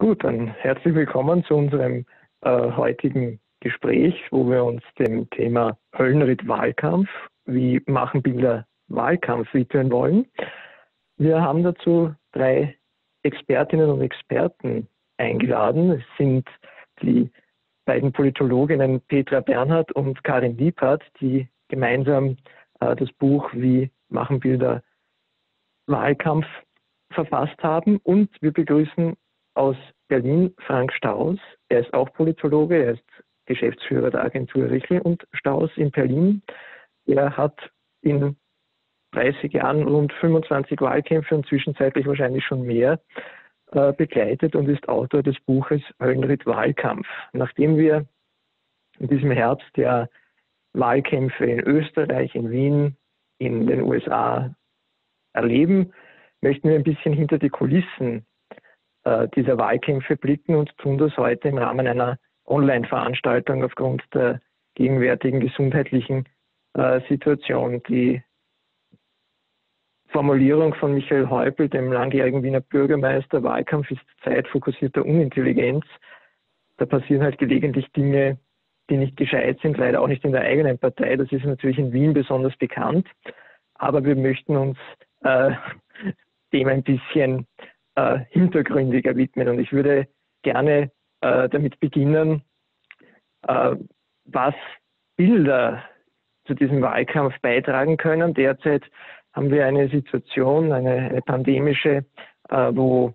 Gut, dann herzlich willkommen zu unserem äh, heutigen Gespräch, wo wir uns dem Thema Höllenritt Wahlkampf, wie machen Bilder Wahlkampf widmen wollen. Wir haben dazu drei Expertinnen und Experten eingeladen. Es sind die beiden Politologinnen Petra Bernhard und Karin Liebhardt, die gemeinsam äh, das Buch Wie machen Bilder Wahlkampf verfasst haben. Und wir begrüßen aus Berlin Frank Staus. Er ist auch Politologe, er ist Geschäftsführer der Agentur Richel und Staus in Berlin. Er hat in 30 Jahren rund 25 Wahlkämpfe und zwischenzeitlich wahrscheinlich schon mehr äh, begleitet und ist Autor des Buches Höllenritt Wahlkampf. Nachdem wir in diesem Herbst ja Wahlkämpfe in Österreich, in Wien, in den USA erleben, möchten wir ein bisschen hinter die Kulissen dieser Wahlkämpfe blicken und tun das heute im Rahmen einer Online-Veranstaltung aufgrund der gegenwärtigen gesundheitlichen äh, Situation. Die Formulierung von Michael Häupl, dem langjährigen Wiener Bürgermeister, Wahlkampf ist zeitfokussierter Unintelligenz. Da passieren halt gelegentlich Dinge, die nicht gescheit sind, leider auch nicht in der eigenen Partei. Das ist natürlich in Wien besonders bekannt. Aber wir möchten uns äh, dem ein bisschen äh, hintergründiger widmen. Und ich würde gerne äh, damit beginnen, äh, was Bilder zu diesem Wahlkampf beitragen können. Derzeit haben wir eine Situation, eine, eine pandemische, äh, wo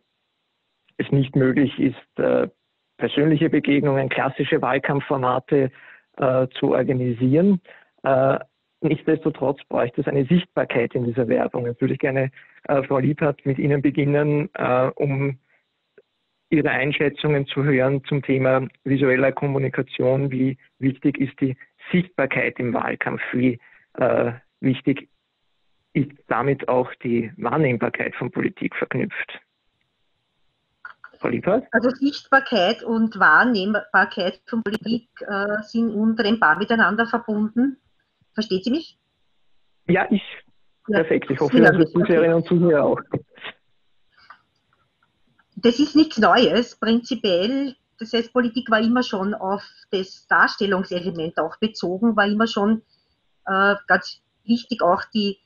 es nicht möglich ist, äh, persönliche Begegnungen, klassische Wahlkampfformate äh, zu organisieren. Nichtsdestotrotz bräuchte es eine Sichtbarkeit in dieser Werbung. Jetzt würde ich gerne, äh, Frau Liebhardt, mit Ihnen beginnen, äh, um Ihre Einschätzungen zu hören zum Thema visueller Kommunikation. Wie wichtig ist die Sichtbarkeit im Wahlkampf? Wie äh, wichtig ist damit auch die Wahrnehmbarkeit von Politik verknüpft? Frau Liebhardt? Also Sichtbarkeit und Wahrnehmbarkeit von Politik äh, sind untrennbar miteinander verbunden. Versteht sie mich? Ja, ich. Perfekt. Ich hoffe, unsere Zuhörerinnen und Zuhörer auch. Das ist nichts Neues. Prinzipiell, das heißt, Politik war immer schon auf das Darstellungselement auch bezogen, war immer schon äh, ganz wichtig auch die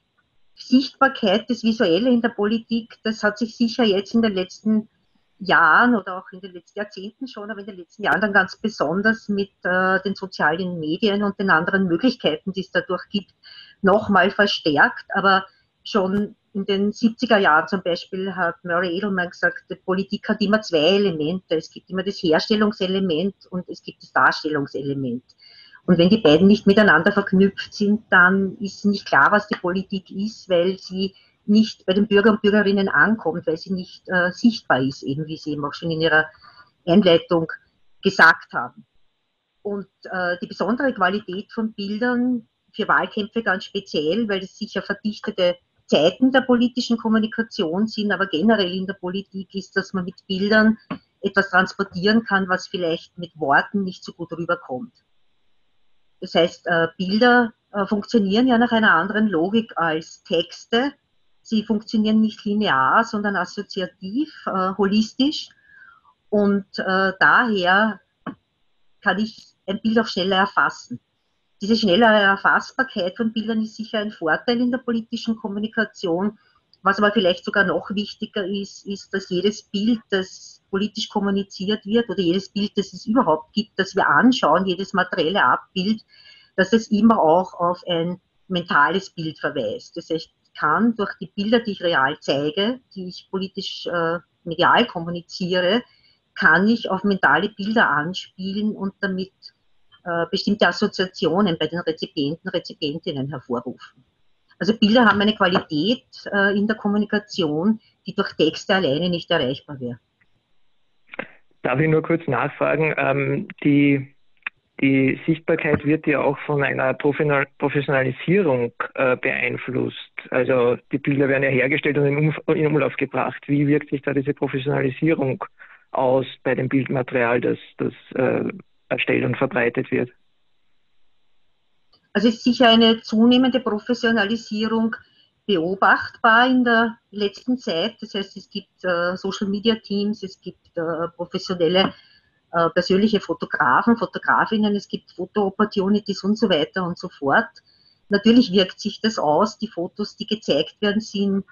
Sichtbarkeit, das Visuelle in der Politik. Das hat sich sicher jetzt in den letzten Jahren oder auch in den letzten Jahrzehnten schon, aber in den letzten Jahren dann ganz besonders mit äh, den sozialen Medien und den anderen Möglichkeiten, die es dadurch gibt, nochmal verstärkt. Aber schon in den 70er Jahren zum Beispiel hat Murray Edelman gesagt, Politik hat immer zwei Elemente. Es gibt immer das Herstellungselement und es gibt das Darstellungselement. Und wenn die beiden nicht miteinander verknüpft sind, dann ist nicht klar, was die Politik ist, weil sie nicht bei den Bürger und Bürgerinnen ankommt, weil sie nicht äh, sichtbar ist, eben wie Sie eben auch schon in Ihrer Einleitung gesagt haben. Und äh, die besondere Qualität von Bildern für Wahlkämpfe ganz speziell, weil es sicher verdichtete Zeiten der politischen Kommunikation sind, aber generell in der Politik ist, dass man mit Bildern etwas transportieren kann, was vielleicht mit Worten nicht so gut rüberkommt. Das heißt, äh, Bilder äh, funktionieren ja nach einer anderen Logik als Texte Sie funktionieren nicht linear, sondern assoziativ, äh, holistisch. Und äh, daher kann ich ein Bild auch schneller erfassen. Diese schnellere Erfassbarkeit von Bildern ist sicher ein Vorteil in der politischen Kommunikation. Was aber vielleicht sogar noch wichtiger ist, ist, dass jedes Bild, das politisch kommuniziert wird oder jedes Bild, das es überhaupt gibt, das wir anschauen, jedes materielle Abbild, dass es immer auch auf ein mentales Bild verweist. Das heißt, kann durch die Bilder, die ich real zeige, die ich politisch äh, medial kommuniziere, kann ich auf mentale Bilder anspielen und damit äh, bestimmte Assoziationen bei den Rezipienten, Rezipientinnen hervorrufen. Also Bilder haben eine Qualität äh, in der Kommunikation, die durch Texte alleine nicht erreichbar wäre. Darf ich nur kurz nachfragen? Ähm, die die Sichtbarkeit wird ja auch von einer Professionalisierung äh, beeinflusst. Also die Bilder werden ja hergestellt und in, Umf in Umlauf gebracht. Wie wirkt sich da diese Professionalisierung aus bei dem Bildmaterial, das, das äh, erstellt und verbreitet wird? Also es ist sicher eine zunehmende Professionalisierung beobachtbar in der letzten Zeit. Das heißt, es gibt äh, Social Media Teams, es gibt äh, professionelle äh, persönliche Fotografen, Fotografinnen, es gibt Foto-Opportunities und so weiter und so fort. Natürlich wirkt sich das aus. Die Fotos, die gezeigt werden, sind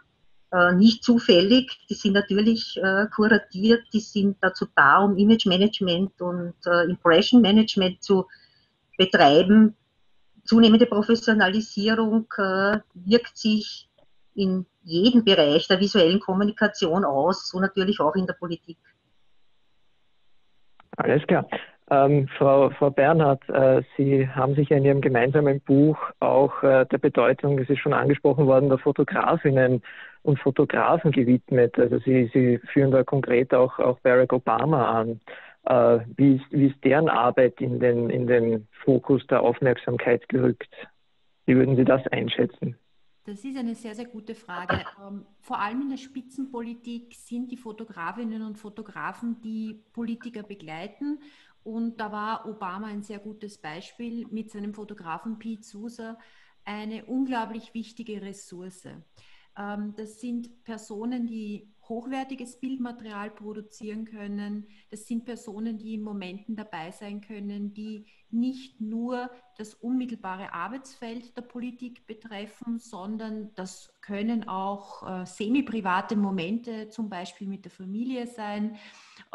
äh, nicht zufällig. Die sind natürlich äh, kuratiert. Die sind dazu da, um Image Management und Impression Management zu betreiben. Zunehmende Professionalisierung wirkt sich in jedem Bereich der visuellen Kommunikation aus, so natürlich auch in der Politik. Alles klar. Ähm, Frau, Frau Bernhard, äh, Sie haben sich ja in Ihrem gemeinsamen Buch auch äh, der Bedeutung, es ist schon angesprochen worden, der Fotografinnen und Fotografen gewidmet. Also Sie, Sie führen da konkret auch, auch Barack Obama an. Äh, wie, ist, wie ist deren Arbeit in den, in den Fokus der Aufmerksamkeit gerückt? Wie würden Sie das einschätzen? Das ist eine sehr, sehr gute Frage. Ähm, vor allem in der Spitzenpolitik sind die Fotografinnen und Fotografen, die Politiker begleiten und da war Obama ein sehr gutes Beispiel mit seinem Fotografen Pete Sousa, eine unglaublich wichtige Ressource. Ähm, das sind Personen, die hochwertiges Bildmaterial produzieren können. Das sind Personen, die in Momenten dabei sein können, die nicht nur das unmittelbare Arbeitsfeld der Politik betreffen, sondern das können auch äh, semi-private Momente zum Beispiel mit der Familie sein.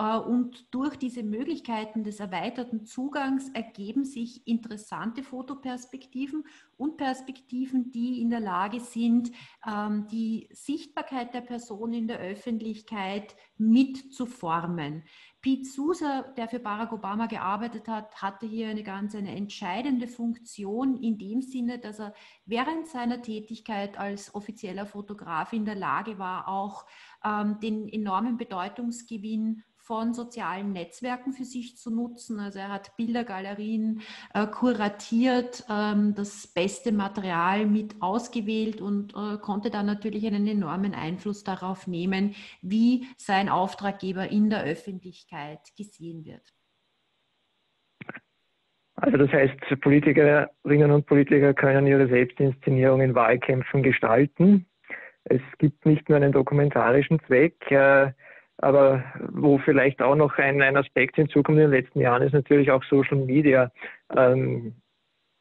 Äh, und durch diese Möglichkeiten des erweiterten Zugangs ergeben sich interessante Fotoperspektiven und Perspektiven, die in der Lage sind, ähm, die Sichtbarkeit der Person in der Öffentlichkeit mitzuformen. Pete Sousa, der für Barack Obama gearbeitet hat, hatte hier eine ganz eine entscheidende Funktion in dem Sinne, dass er während seiner Tätigkeit als offizieller Fotograf in der Lage war, auch ähm, den enormen Bedeutungsgewinn von sozialen Netzwerken für sich zu nutzen. Also er hat Bildergalerien äh, kuratiert, ähm, das beste Material mit ausgewählt und äh, konnte dann natürlich einen enormen Einfluss darauf nehmen, wie sein Auftraggeber in der Öffentlichkeit gesehen wird. Also das heißt, Politikerinnen und Politiker können ihre Selbstinszenierung in Wahlkämpfen gestalten. Es gibt nicht nur einen dokumentarischen Zweck, äh, aber wo vielleicht auch noch ein, ein Aspekt hinzukommt in den letzten Jahren, ist natürlich auch Social Media. Ähm,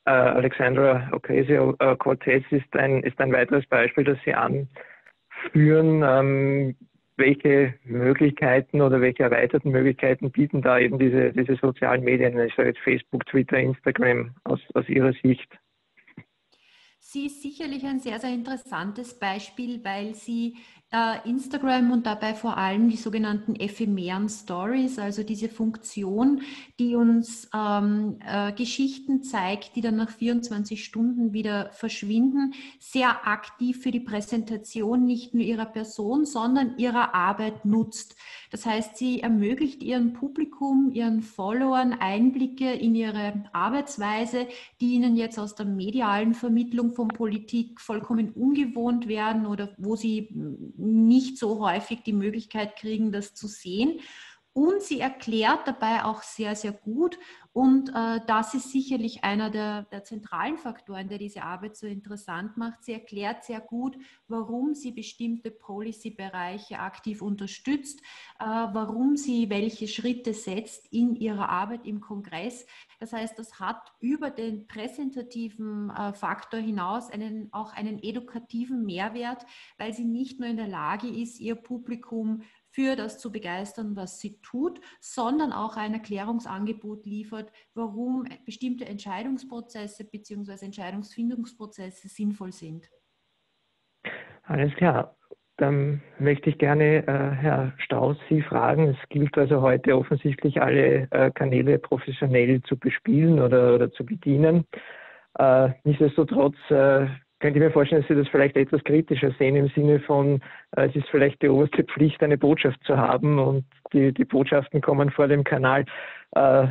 äh, Alexandra Ocasio-Cortez ist ein, ist ein weiteres Beispiel, das Sie anführen. Ähm, welche Möglichkeiten oder welche erweiterten Möglichkeiten bieten da eben diese, diese sozialen Medien, ich sage jetzt Facebook, Twitter, Instagram aus, aus Ihrer Sicht? Sie ist sicherlich ein sehr, sehr interessantes Beispiel, weil sie Instagram und dabei vor allem die sogenannten ephemeren Stories, also diese Funktion, die uns ähm, äh, Geschichten zeigt, die dann nach 24 Stunden wieder verschwinden, sehr aktiv für die Präsentation nicht nur ihrer Person, sondern ihrer Arbeit nutzt. Das heißt, sie ermöglicht ihrem Publikum, ihren Followern Einblicke in ihre Arbeitsweise, die ihnen jetzt aus der medialen Vermittlung von Politik vollkommen ungewohnt werden oder wo sie nicht so häufig die Möglichkeit kriegen, das zu sehen. Und sie erklärt dabei auch sehr, sehr gut, und äh, das ist sicherlich einer der, der, zentralen Faktoren, der diese Arbeit so interessant macht. Sie erklärt sehr gut, warum sie bestimmte Policy-Bereiche aktiv unterstützt, äh, warum sie welche Schritte setzt in ihrer Arbeit im Kongress. Das heißt, das hat über den präsentativen äh, Faktor hinaus einen, auch einen edukativen Mehrwert, weil sie nicht nur in der Lage ist, ihr Publikum für das zu begeistern, was sie tut, sondern auch ein Erklärungsangebot liefert, warum bestimmte Entscheidungsprozesse bzw. Entscheidungsfindungsprozesse sinnvoll sind. Alles klar. Dann möchte ich gerne äh, Herr Strauß Sie fragen. Es gilt also heute offensichtlich alle äh, Kanäle professionell zu bespielen oder, oder zu bedienen. Äh, nichtsdestotrotz äh, könnte ich mir vorstellen, dass Sie das vielleicht etwas kritischer sehen im Sinne von, äh, es ist vielleicht die oberste Pflicht, eine Botschaft zu haben und die, die Botschaften kommen vor dem Kanal. Äh,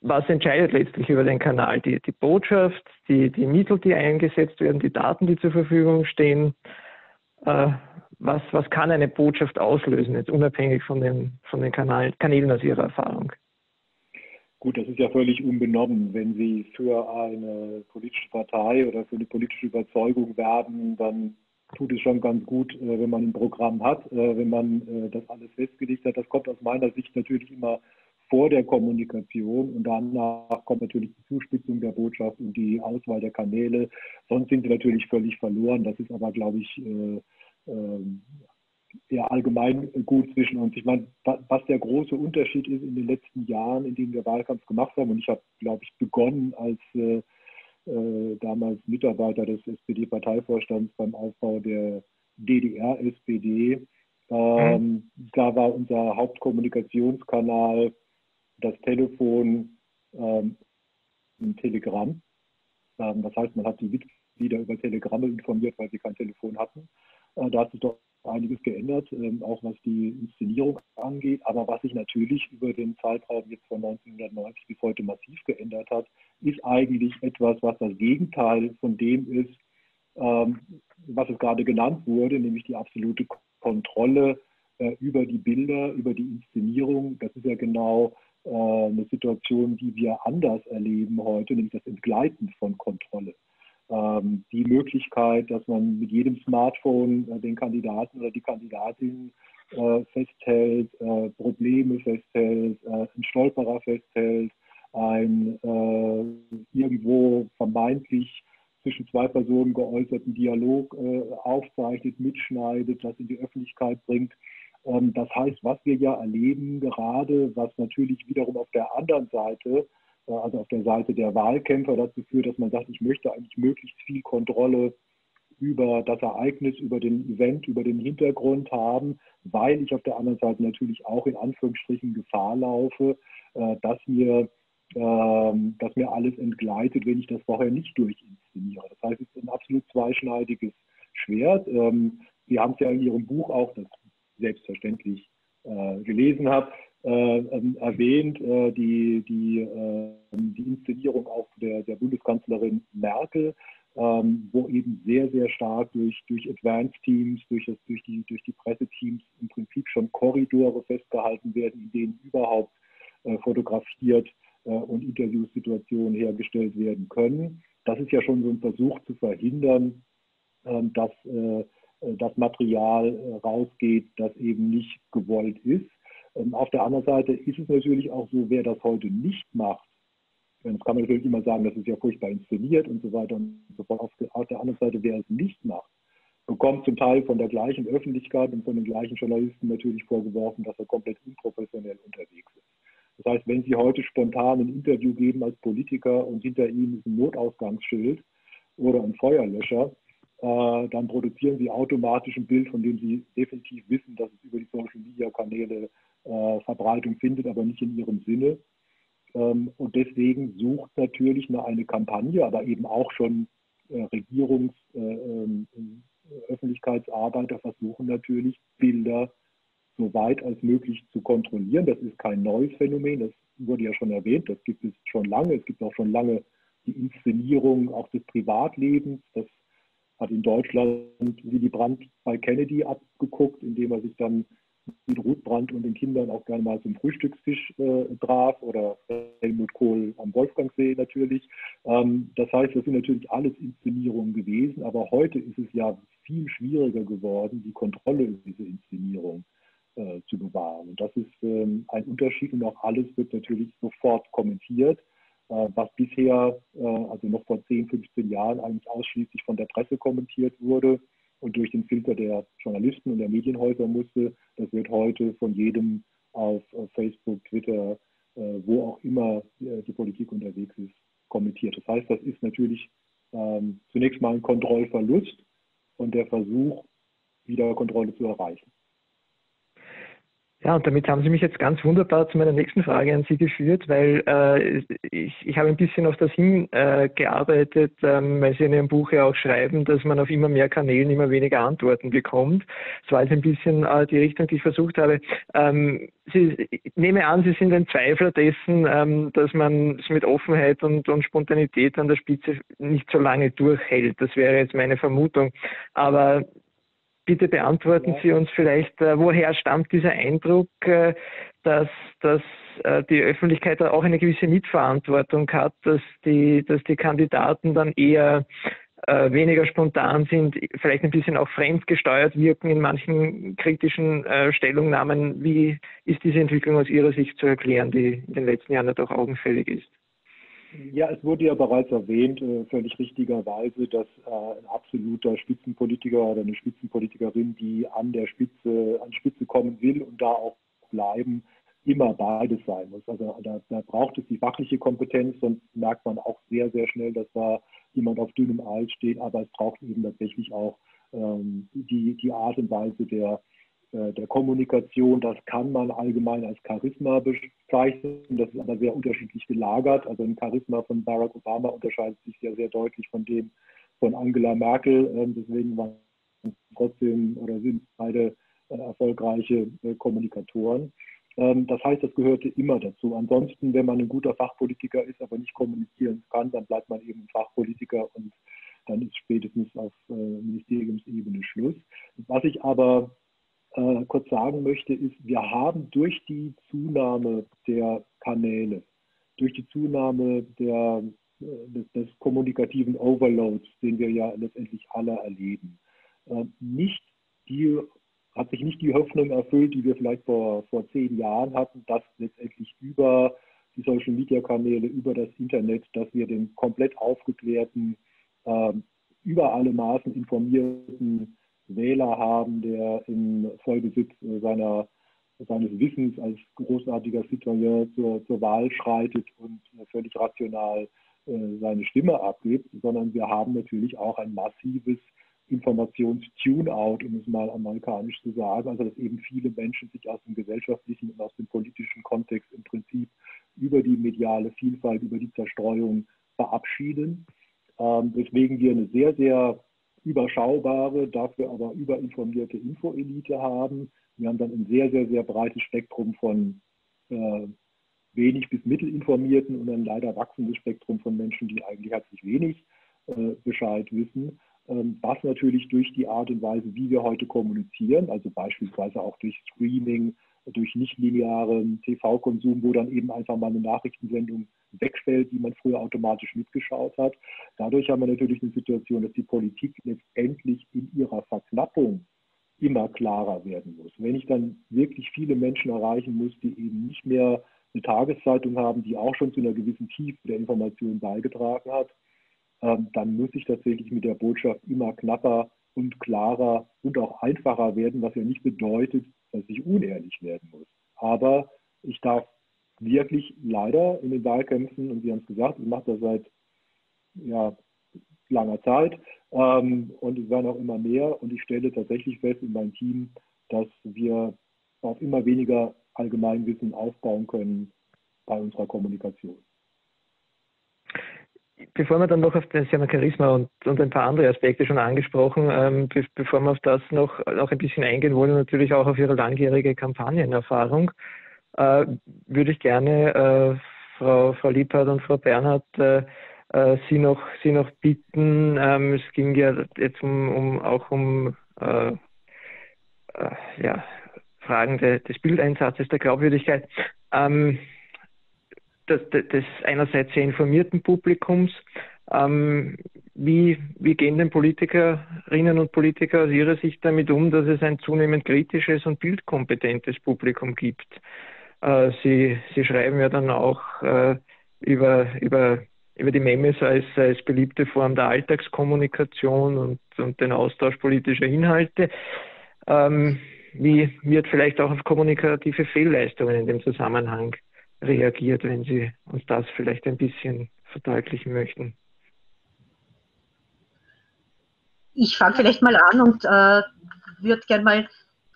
was entscheidet letztlich über den Kanal? Die, die Botschaft, die, die Mittel, die eingesetzt werden, die Daten, die zur Verfügung stehen. Äh, was, was kann eine Botschaft auslösen, jetzt unabhängig von den, von den Kanal, Kanälen aus Ihrer Erfahrung? Gut, das ist ja völlig unbenommen. Wenn Sie für eine politische Partei oder für eine politische Überzeugung werben, dann tut es schon ganz gut, äh, wenn man ein Programm hat, äh, wenn man äh, das alles festgelegt hat. Das kommt aus meiner Sicht natürlich immer vor der Kommunikation und danach kommt natürlich die Zuspitzung der Botschaft und die Auswahl der Kanäle. Sonst sind sie natürlich völlig verloren. Das ist aber, glaube ich, eher allgemein gut zwischen uns. Ich meine, was der große Unterschied ist in den letzten Jahren, in denen wir Wahlkampf gemacht haben, und ich habe, glaube ich, begonnen als äh, äh, damals Mitarbeiter des SPD-Parteivorstands beim Aufbau der DDR-SPD. Ähm, mhm. Da war unser Hauptkommunikationskanal das Telefon ähm, ein Telegramm. Ähm, das heißt, man hat die Mitglieder über Telegramme informiert, weil sie kein Telefon hatten. Äh, da hat sich doch einiges geändert, ähm, auch was die Inszenierung angeht. Aber was sich natürlich über den Zeitraum jetzt von 1990 bis heute massiv geändert hat, ist eigentlich etwas, was das Gegenteil von dem ist, ähm, was es gerade genannt wurde, nämlich die absolute Kontrolle äh, über die Bilder, über die Inszenierung. Das ist ja genau äh, eine Situation, die wir anders erleben heute, nämlich das Entgleiten von Kontrolle. Ähm, die Möglichkeit, dass man mit jedem Smartphone äh, den Kandidaten oder die Kandidatin äh, festhält, äh, Probleme festhält, einen Stolperer festhält, ein irgendwo vermeintlich zwischen zwei Personen geäußerten Dialog aufzeichnet, mitschneidet, das in die Öffentlichkeit bringt. Ähm, das heißt, was wir ja erleben gerade, was natürlich wiederum auf der anderen Seite also auf der Seite der Wahlkämpfer dazu führt, dass man sagt, ich möchte eigentlich möglichst viel Kontrolle über das Ereignis, über den Event, über den Hintergrund haben, weil ich auf der anderen Seite natürlich auch in Anführungsstrichen Gefahr laufe, äh, dass mir, ähm, dass mir alles entgleitet, wenn ich das vorher nicht durchinszeniere. Das heißt, es ist ein absolut zweischneidiges Schwert. Ähm, Sie haben es ja in Ihrem Buch auch, das selbstverständlich äh, gelesen habe, äh, erwähnt, äh, die, die, äh, die Inszenierung auch der, der Bundeskanzlerin Merkel, ähm, wo eben sehr, sehr stark durch, durch Advanced Teams, durch, das, durch, die, durch die Presseteams im Prinzip schon Korridore festgehalten werden, in denen überhaupt äh, fotografiert äh, und Interviewsituationen hergestellt werden können. Das ist ja schon so ein Versuch zu verhindern, ähm, dass äh, das Material rausgeht, das eben nicht gewollt ist. Ähm, auf der anderen Seite ist es natürlich auch so, wer das heute nicht macht, das kann man natürlich immer sagen, das ist ja furchtbar inszeniert und so weiter und so fort. Auf der anderen Seite, wer es nicht macht, bekommt zum Teil von der gleichen Öffentlichkeit und von den gleichen Journalisten natürlich vorgeworfen, dass er komplett unprofessionell unterwegs ist. Das heißt, wenn Sie heute spontan ein Interview geben als Politiker und hinter Ihnen ist ein Notausgangsschild oder ein Feuerlöscher, äh, dann produzieren Sie automatisch ein Bild, von dem Sie definitiv wissen, dass es über die Social-Media-Kanäle äh, Verbreitung findet, aber nicht in ihrem Sinne. Ähm, und deswegen sucht natürlich eine, eine Kampagne, aber eben auch schon äh, Regierungs-, äh, ähm, Öffentlichkeitsarbeiter versuchen natürlich, Bilder so weit als möglich zu kontrollieren. Das ist kein neues Phänomen, das wurde ja schon erwähnt, das gibt es schon lange. Es gibt auch schon lange die Inszenierung auch des Privatlebens. Das hat in Deutschland Willy Brandt bei Kennedy abgeguckt, indem er sich dann mit Ruthbrand und den Kindern auch gerne mal zum Frühstückstisch äh, traf oder Helmut Kohl am Wolfgangsee natürlich. Ähm, das heißt, das sind natürlich alles Inszenierungen gewesen, aber heute ist es ja viel schwieriger geworden, die Kontrolle über diese Inszenierung äh, zu bewahren. Und das ist ähm, ein Unterschied und auch alles wird natürlich sofort kommentiert, was bisher, äh, also noch vor 10, 15 Jahren eigentlich ausschließlich von der Presse kommentiert wurde und durch den Filter der Journalisten und der Medienhäuser musste. Das wird heute von jedem auf Facebook, Twitter, äh, wo auch immer äh, die Politik unterwegs ist, kommentiert. Das heißt, das ist natürlich ähm, zunächst mal ein Kontrollverlust und der Versuch, wieder Kontrolle zu erreichen. Ja, und damit haben Sie mich jetzt ganz wunderbar zu meiner nächsten Frage an Sie geführt, weil äh, ich, ich habe ein bisschen auf das hingearbeitet, äh, ähm, weil Sie in Ihrem Buch ja auch schreiben, dass man auf immer mehr Kanälen immer weniger Antworten bekommt. Das war jetzt ein bisschen äh, die Richtung, die ich versucht habe. Ähm, Sie, ich nehme an, Sie sind ein Zweifler dessen, ähm, dass man es mit Offenheit und, und Spontanität an der Spitze nicht so lange durchhält. Das wäre jetzt meine Vermutung. Aber Bitte beantworten. Sie uns vielleicht, äh, woher stammt dieser Eindruck, äh, dass, dass äh, die Öffentlichkeit auch eine gewisse Mitverantwortung hat, dass die, dass die Kandidaten dann eher äh, weniger spontan sind, vielleicht ein bisschen auch fremdgesteuert wirken in manchen kritischen äh, Stellungnahmen. Wie ist diese Entwicklung aus Ihrer Sicht zu erklären, die in den letzten Jahren doch augenfällig ist? Ja, es wurde ja bereits erwähnt, äh, völlig richtigerweise, dass äh, ein absoluter Spitzenpolitiker oder eine Spitzenpolitikerin, die an der Spitze, an die Spitze kommen will und da auch bleiben, immer beides sein muss. Also da, da braucht es die fachliche Kompetenz, sonst merkt man auch sehr, sehr schnell, dass da jemand auf dünnem Eis steht, aber es braucht eben tatsächlich auch ähm, die, die Art und Weise der, der Kommunikation. Das kann man allgemein als Charisma bezeichnen. Das ist aber sehr unterschiedlich gelagert. Also ein Charisma von Barack Obama unterscheidet sich sehr, sehr deutlich von dem von Angela Merkel. Ähm, deswegen waren trotzdem oder sind beide äh, erfolgreiche äh, Kommunikatoren. Ähm, das heißt, das gehörte immer dazu. Ansonsten, wenn man ein guter Fachpolitiker ist, aber nicht kommunizieren kann, dann bleibt man eben Fachpolitiker und dann ist spätestens auf äh, Ministeriumsebene Schluss. Was ich aber äh, kurz sagen möchte, ist, wir haben durch die Zunahme der Kanäle, durch die Zunahme der, äh, des, des, kommunikativen Overloads, den wir ja letztendlich alle erleben, äh, nicht die hat sich nicht die Hoffnung erfüllt, die wir vielleicht vor, vor zehn Jahren hatten, dass letztendlich über die Social-Media-Kanäle, über das Internet, dass wir den komplett aufgeklärten, äh, über alle Maßen informierten Wähler haben, der im Vollbesitz seiner, seines Wissens als großartiger Citoyen zur, zur Wahl schreitet und völlig rational äh, seine Stimme abgibt, sondern wir haben natürlich auch ein massives Informations-Tune-out, um es mal amerikanisch zu sagen, also dass eben viele Menschen sich aus dem gesellschaftlichen und aus dem politischen Kontext im Prinzip über die mediale Vielfalt, über die Zerstreuung verabschieden. Ähm, deswegen wir eine sehr, sehr überschaubare, dafür aber überinformierte Infoelite haben. Wir haben dann ein sehr, sehr, sehr breites Spektrum von äh, wenig bis mittelinformierten und ein leider wachsendes Spektrum von Menschen, die eigentlich herzlich wenig äh, Bescheid wissen. Ähm, was natürlich durch die Art und Weise, wie wir heute kommunizieren, also beispielsweise auch durch Streaming, durch nichtlinearen TV-Konsum, wo dann eben einfach mal eine Nachrichtensendung wegfällt, die man früher automatisch mitgeschaut hat. Dadurch haben wir natürlich eine Situation, dass die Politik letztendlich in ihrer Verknappung immer klarer werden muss. Wenn ich dann wirklich viele Menschen erreichen muss, die eben nicht mehr eine Tageszeitung haben, die auch schon zu einer gewissen Tiefe der Information beigetragen hat, ähm, dann muss ich tatsächlich mit der Botschaft immer knapper und klarer und auch einfacher werden, was ja nicht bedeutet, dass ich unehrlich werden muss. Aber ich darf wirklich leider in den Wahlkämpfen, und Sie haben es gesagt, ich mache das seit ja, langer Zeit ähm, und es werden auch immer mehr und ich stelle tatsächlich fest in meinem Team, dass wir auf immer weniger Allgemeinwissen aufbauen können bei unserer Kommunikation bevor wir dann noch auf das Thema Charisma und, und ein paar andere Aspekte schon angesprochen, ähm, be bevor wir auf das noch, noch ein bisschen eingehen wollen, natürlich auch auf Ihre langjährige Kampagnenerfahrung, äh, würde ich gerne äh, Frau, Frau Liebhardt und Frau Bernhard äh, äh Sie, noch, Sie noch bitten. Ähm, es ging ja jetzt um, um auch um äh, äh, ja, Fragen de, des Bildeinsatzes, der Glaubwürdigkeit. Ähm, des, des einerseits sehr informierten Publikums. Ähm, wie, wie gehen denn Politikerinnen und Politiker aus Ihrer Sicht damit um, dass es ein zunehmend kritisches und bildkompetentes Publikum gibt? Äh, Sie, Sie schreiben ja dann auch äh, über, über, über die Memes als, als beliebte Form der Alltagskommunikation und, und den Austausch politischer Inhalte. Ähm, wie wird vielleicht auch auf kommunikative Fehlleistungen in dem Zusammenhang reagiert, wenn Sie uns das vielleicht ein bisschen verdeutlichen möchten. Ich fange vielleicht mal an und äh, würde gerne mal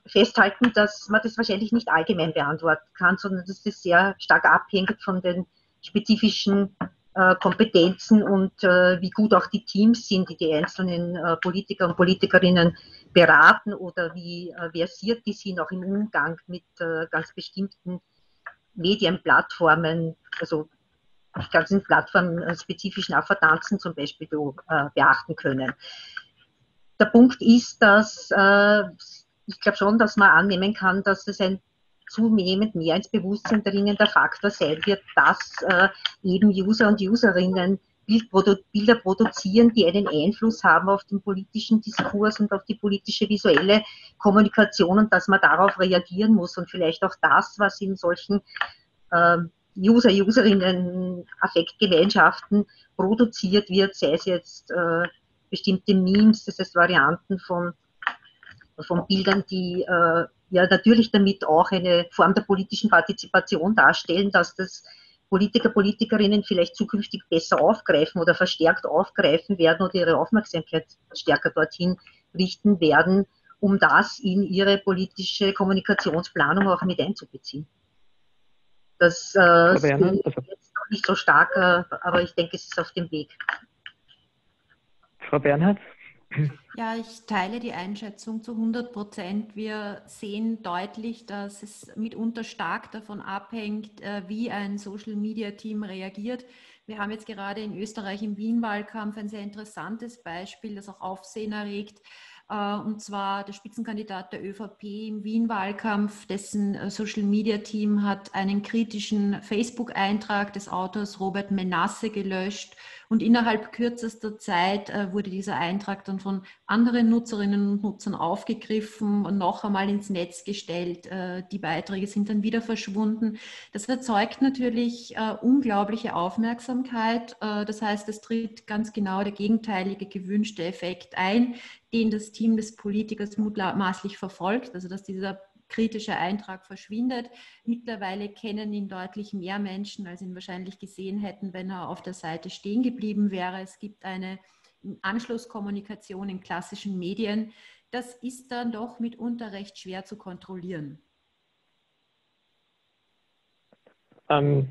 festhalten, dass man das wahrscheinlich nicht allgemein beantworten kann, sondern dass das sehr stark abhängt von den spezifischen äh, Kompetenzen und äh, wie gut auch die Teams sind, die die einzelnen äh, Politiker und Politikerinnen beraten oder wie äh, versiert die sind auch im Umgang mit äh, ganz bestimmten Medienplattformen, also die ganzen plattformspezifischen Affordanzen zum Beispiel äh, beachten können. Der Punkt ist, dass äh, ich glaube schon, dass man annehmen kann, dass es ein zunehmend mehr ins Bewusstsein dringender Faktor sein wird, dass äh, eben User und Userinnen Bilder produzieren, die einen Einfluss haben auf den politischen Diskurs und auf die politische visuelle Kommunikation und dass man darauf reagieren muss und vielleicht auch das, was in solchen äh, User, Userinnen, Affektgemeinschaften produziert wird, sei es jetzt äh, bestimmte Memes, das heißt Varianten von, von Bildern, die äh, ja natürlich damit auch eine Form der politischen Partizipation darstellen, dass das Politiker, Politikerinnen vielleicht zukünftig besser aufgreifen oder verstärkt aufgreifen werden oder ihre Aufmerksamkeit stärker dorthin richten werden, um das in ihre politische Kommunikationsplanung auch mit einzubeziehen. Das äh, ist also jetzt noch nicht so stark, äh, aber ich denke, es ist auf dem Weg. Frau Bernhard? Ja, ich teile die Einschätzung zu 100 Prozent. Wir sehen deutlich, dass es mitunter stark davon abhängt, äh, wie ein Social-Media-Team reagiert. Wir haben jetzt gerade in Österreich im Wien-Wahlkampf ein sehr interessantes Beispiel, das auch Aufsehen erregt. Äh, und zwar der Spitzenkandidat der ÖVP im Wien-Wahlkampf, dessen äh, Social-Media-Team hat einen kritischen Facebook-Eintrag des Autors Robert Menasse gelöscht und innerhalb kürzester Zeit äh, wurde dieser Eintrag dann von anderen Nutzerinnen und Nutzern aufgegriffen und noch einmal ins Netz gestellt. Äh, die Beiträge sind dann wieder verschwunden. Das erzeugt natürlich äh, unglaubliche Aufmerksamkeit. Das heißt, es tritt ganz genau der gegenteilige gewünschte Effekt ein, den das Team des Politikers mutmaßlich verfolgt. Also dass dieser kritische Eintrag verschwindet. Mittlerweile kennen ihn deutlich mehr Menschen, als ihn wahrscheinlich gesehen hätten, wenn er auf der Seite stehen geblieben wäre. Es gibt eine Anschlusskommunikation in klassischen Medien. Das ist dann doch mitunter recht schwer zu kontrollieren. Ähm,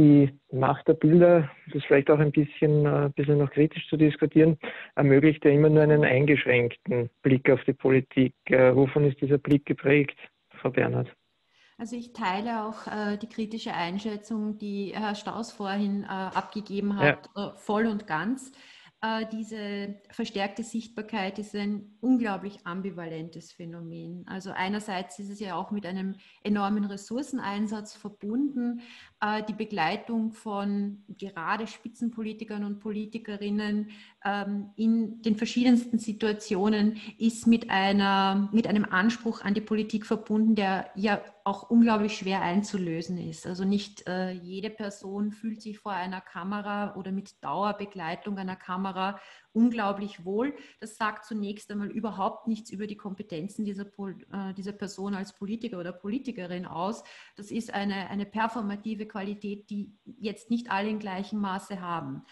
die Macht der Bilder, das vielleicht auch ein bisschen, ein äh, bisschen noch kritisch zu diskutieren, ermöglicht ja immer nur einen eingeschränkten Blick auf die Politik. Äh, wovon ist dieser Blick geprägt, Frau Bernhard? Also ich teile auch äh, die kritische Einschätzung, die Herr Staus vorhin äh, abgegeben hat, ja. äh, voll und ganz. Äh, diese verstärkte Sichtbarkeit ist ein unglaublich ambivalentes Phänomen. Also einerseits ist es ja auch mit einem enormen Ressourceneinsatz verbunden. Äh, die Begleitung von gerade Spitzenpolitikern und Politikerinnen ähm, in den verschiedensten Situationen ist mit, einer, mit einem Anspruch an die Politik verbunden, der ja auch unglaublich schwer einzulösen ist. Also nicht äh, jede Person fühlt sich vor einer Kamera oder mit Dauerbegleitung einer Kamera unglaublich wohl. Das sagt zunächst einmal überhaupt nichts über die Kompetenzen dieser, äh, dieser Person als Politiker oder Politikerin aus. Das ist eine, eine performative Qualität, die jetzt nicht alle in gleichem Maße haben.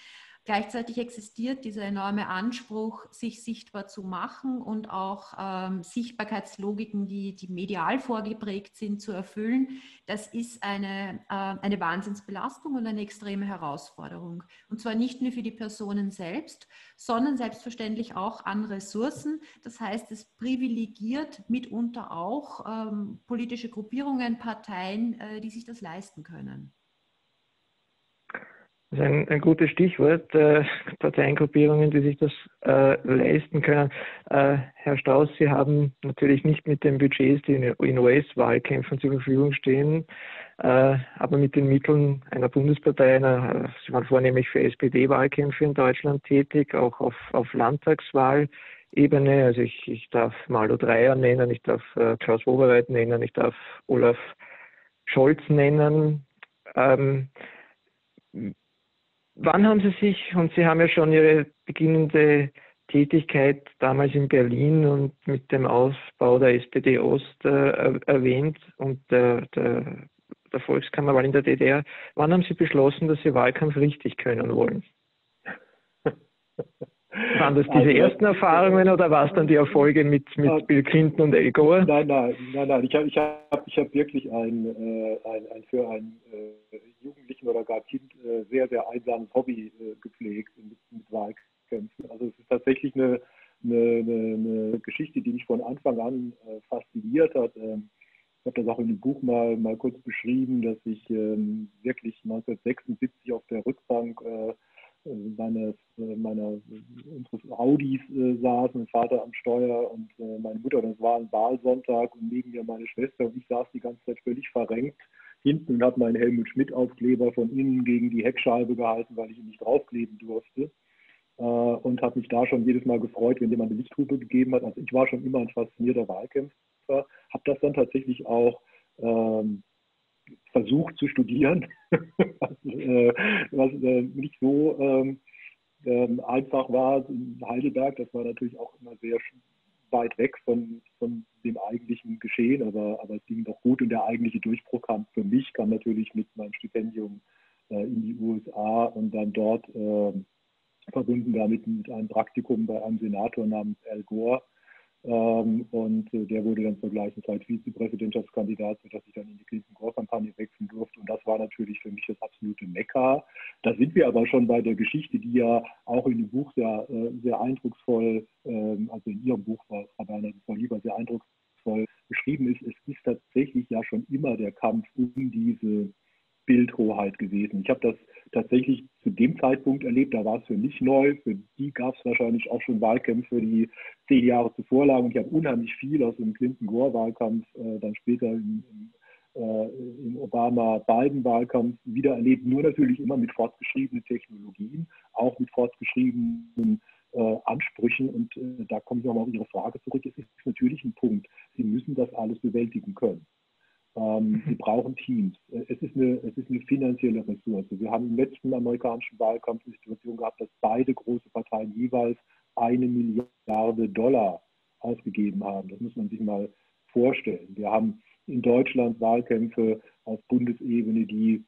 Gleichzeitig existiert dieser enorme Anspruch, sich sichtbar zu machen und auch ähm, Sichtbarkeitslogiken, die, die medial vorgeprägt sind, zu erfüllen. Das ist eine, äh, eine Wahnsinnsbelastung und eine extreme Herausforderung. Und zwar nicht nur für die Personen selbst, sondern selbstverständlich auch an Ressourcen. Das heißt, es privilegiert mitunter auch ähm, politische Gruppierungen, Parteien, äh, die sich das leisten können. Das ist ein, ein gutes Stichwort, äh, Parteiengruppierungen, die sich das äh, leisten können. Äh, Herr Strauß, Sie haben natürlich nicht mit den Budgets, die in US-Wahlkämpfen zur Verfügung stehen, äh, aber mit den Mitteln einer Bundespartei, einer, Sie waren vornehmlich für SPD-Wahlkämpfe in Deutschland tätig, auch auf, auf Landtagswahlebene. Also ich, ich darf Malo Dreyer nennen, ich darf äh, Klaus Wobereit nennen, ich darf Olaf Scholz nennen. Ähm, Wann haben Sie sich, und Sie haben ja schon Ihre beginnende Tätigkeit damals in Berlin und mit dem Ausbau der SPD Ost äh, erwähnt und der, der, der Volkskammerwahl in der DDR. Wann haben Sie beschlossen, dass Sie Wahlkampf richtig können wollen? Waren das diese also, ersten Erfahrungen oder war es dann die Erfolge mit, mit Bill Clinton und Al Gore? Nein, nein, nein, nein. Ich habe ich hab, ich hab wirklich ein, äh, ein, ein für einen äh, Jugendlichen oder gar Kind äh, sehr, sehr einsames Hobby äh, gepflegt mit, mit Wahlkämpfen. Also es ist tatsächlich eine, eine, eine, eine Geschichte, die mich von Anfang an äh, fasziniert hat. Ähm, ich habe das auch in dem Buch mal, mal kurz beschrieben, dass ich ähm, wirklich 1976 auf der Rückbank äh, meines, meiner unseres Audis äh, saß, mein Vater am Steuer und äh, meine Mutter. Das war ein Wahlsonntag und neben mir meine Schwester und ich saß die ganze Zeit völlig verrenkt hinten und habe meinen Helmut Schmidt-Aufkleber von innen gegen die Heckscheibe gehalten, weil ich ihn nicht draufkleben durfte. Äh, und habe mich da schon jedes Mal gefreut, wenn jemand eine Lichthupe gegeben hat. Also ich war schon immer ein faszinierter Wahlkämpfer, habe das dann tatsächlich auch ähm, versucht zu studieren, was, äh, was äh, nicht so ähm, ähm, einfach war. In Heidelberg, das war natürlich auch immer sehr weit weg von, von dem eigentlichen Geschehen, aber, aber es ging doch gut und der eigentliche Durchbruch kam für mich, kam natürlich mit meinem Stipendium äh, in die USA und dann dort äh, verbunden damit mit einem Praktikum bei einem Senator namens Al Gore, ähm, und äh, der wurde dann zur gleichen Zeit Vizepräsidentschaftskandidat, sodass ich dann in die Clinton-Gore-Kampagne wechseln durfte. Und das war natürlich für mich das absolute Mekka. Da sind wir aber schon bei der Geschichte, die ja auch in dem Buch sehr, äh, sehr eindrucksvoll, ähm, also in Ihrem Buch, Frau Bernhard lieber sehr eindrucksvoll beschrieben ist. Es ist tatsächlich ja schon immer der Kampf um diese Bildhoheit gewesen. Ich habe das tatsächlich zu dem Zeitpunkt erlebt, da war es für mich neu. Für die gab es wahrscheinlich auch schon Wahlkämpfe, die zehn Jahre zuvor lagen. Und ich habe unheimlich viel aus dem Clinton-Gore-Wahlkampf, äh, dann später im, äh, im Obama-Biden-Wahlkampf wieder erlebt. Nur natürlich immer mit fortgeschriebenen Technologien, auch mit fortgeschriebenen äh, Ansprüchen. Und äh, da komme ich nochmal auf Ihre Frage zurück. Es ist natürlich ein Punkt. Sie müssen das alles bewältigen können. Ähm, sie brauchen Teams. Es ist, eine, es ist eine finanzielle Ressource. Wir haben im letzten amerikanischen Wahlkampf die Situation gehabt, dass beide große Parteien jeweils eine Milliarde Dollar ausgegeben haben. Das muss man sich mal vorstellen. Wir haben in Deutschland Wahlkämpfe auf Bundesebene, die,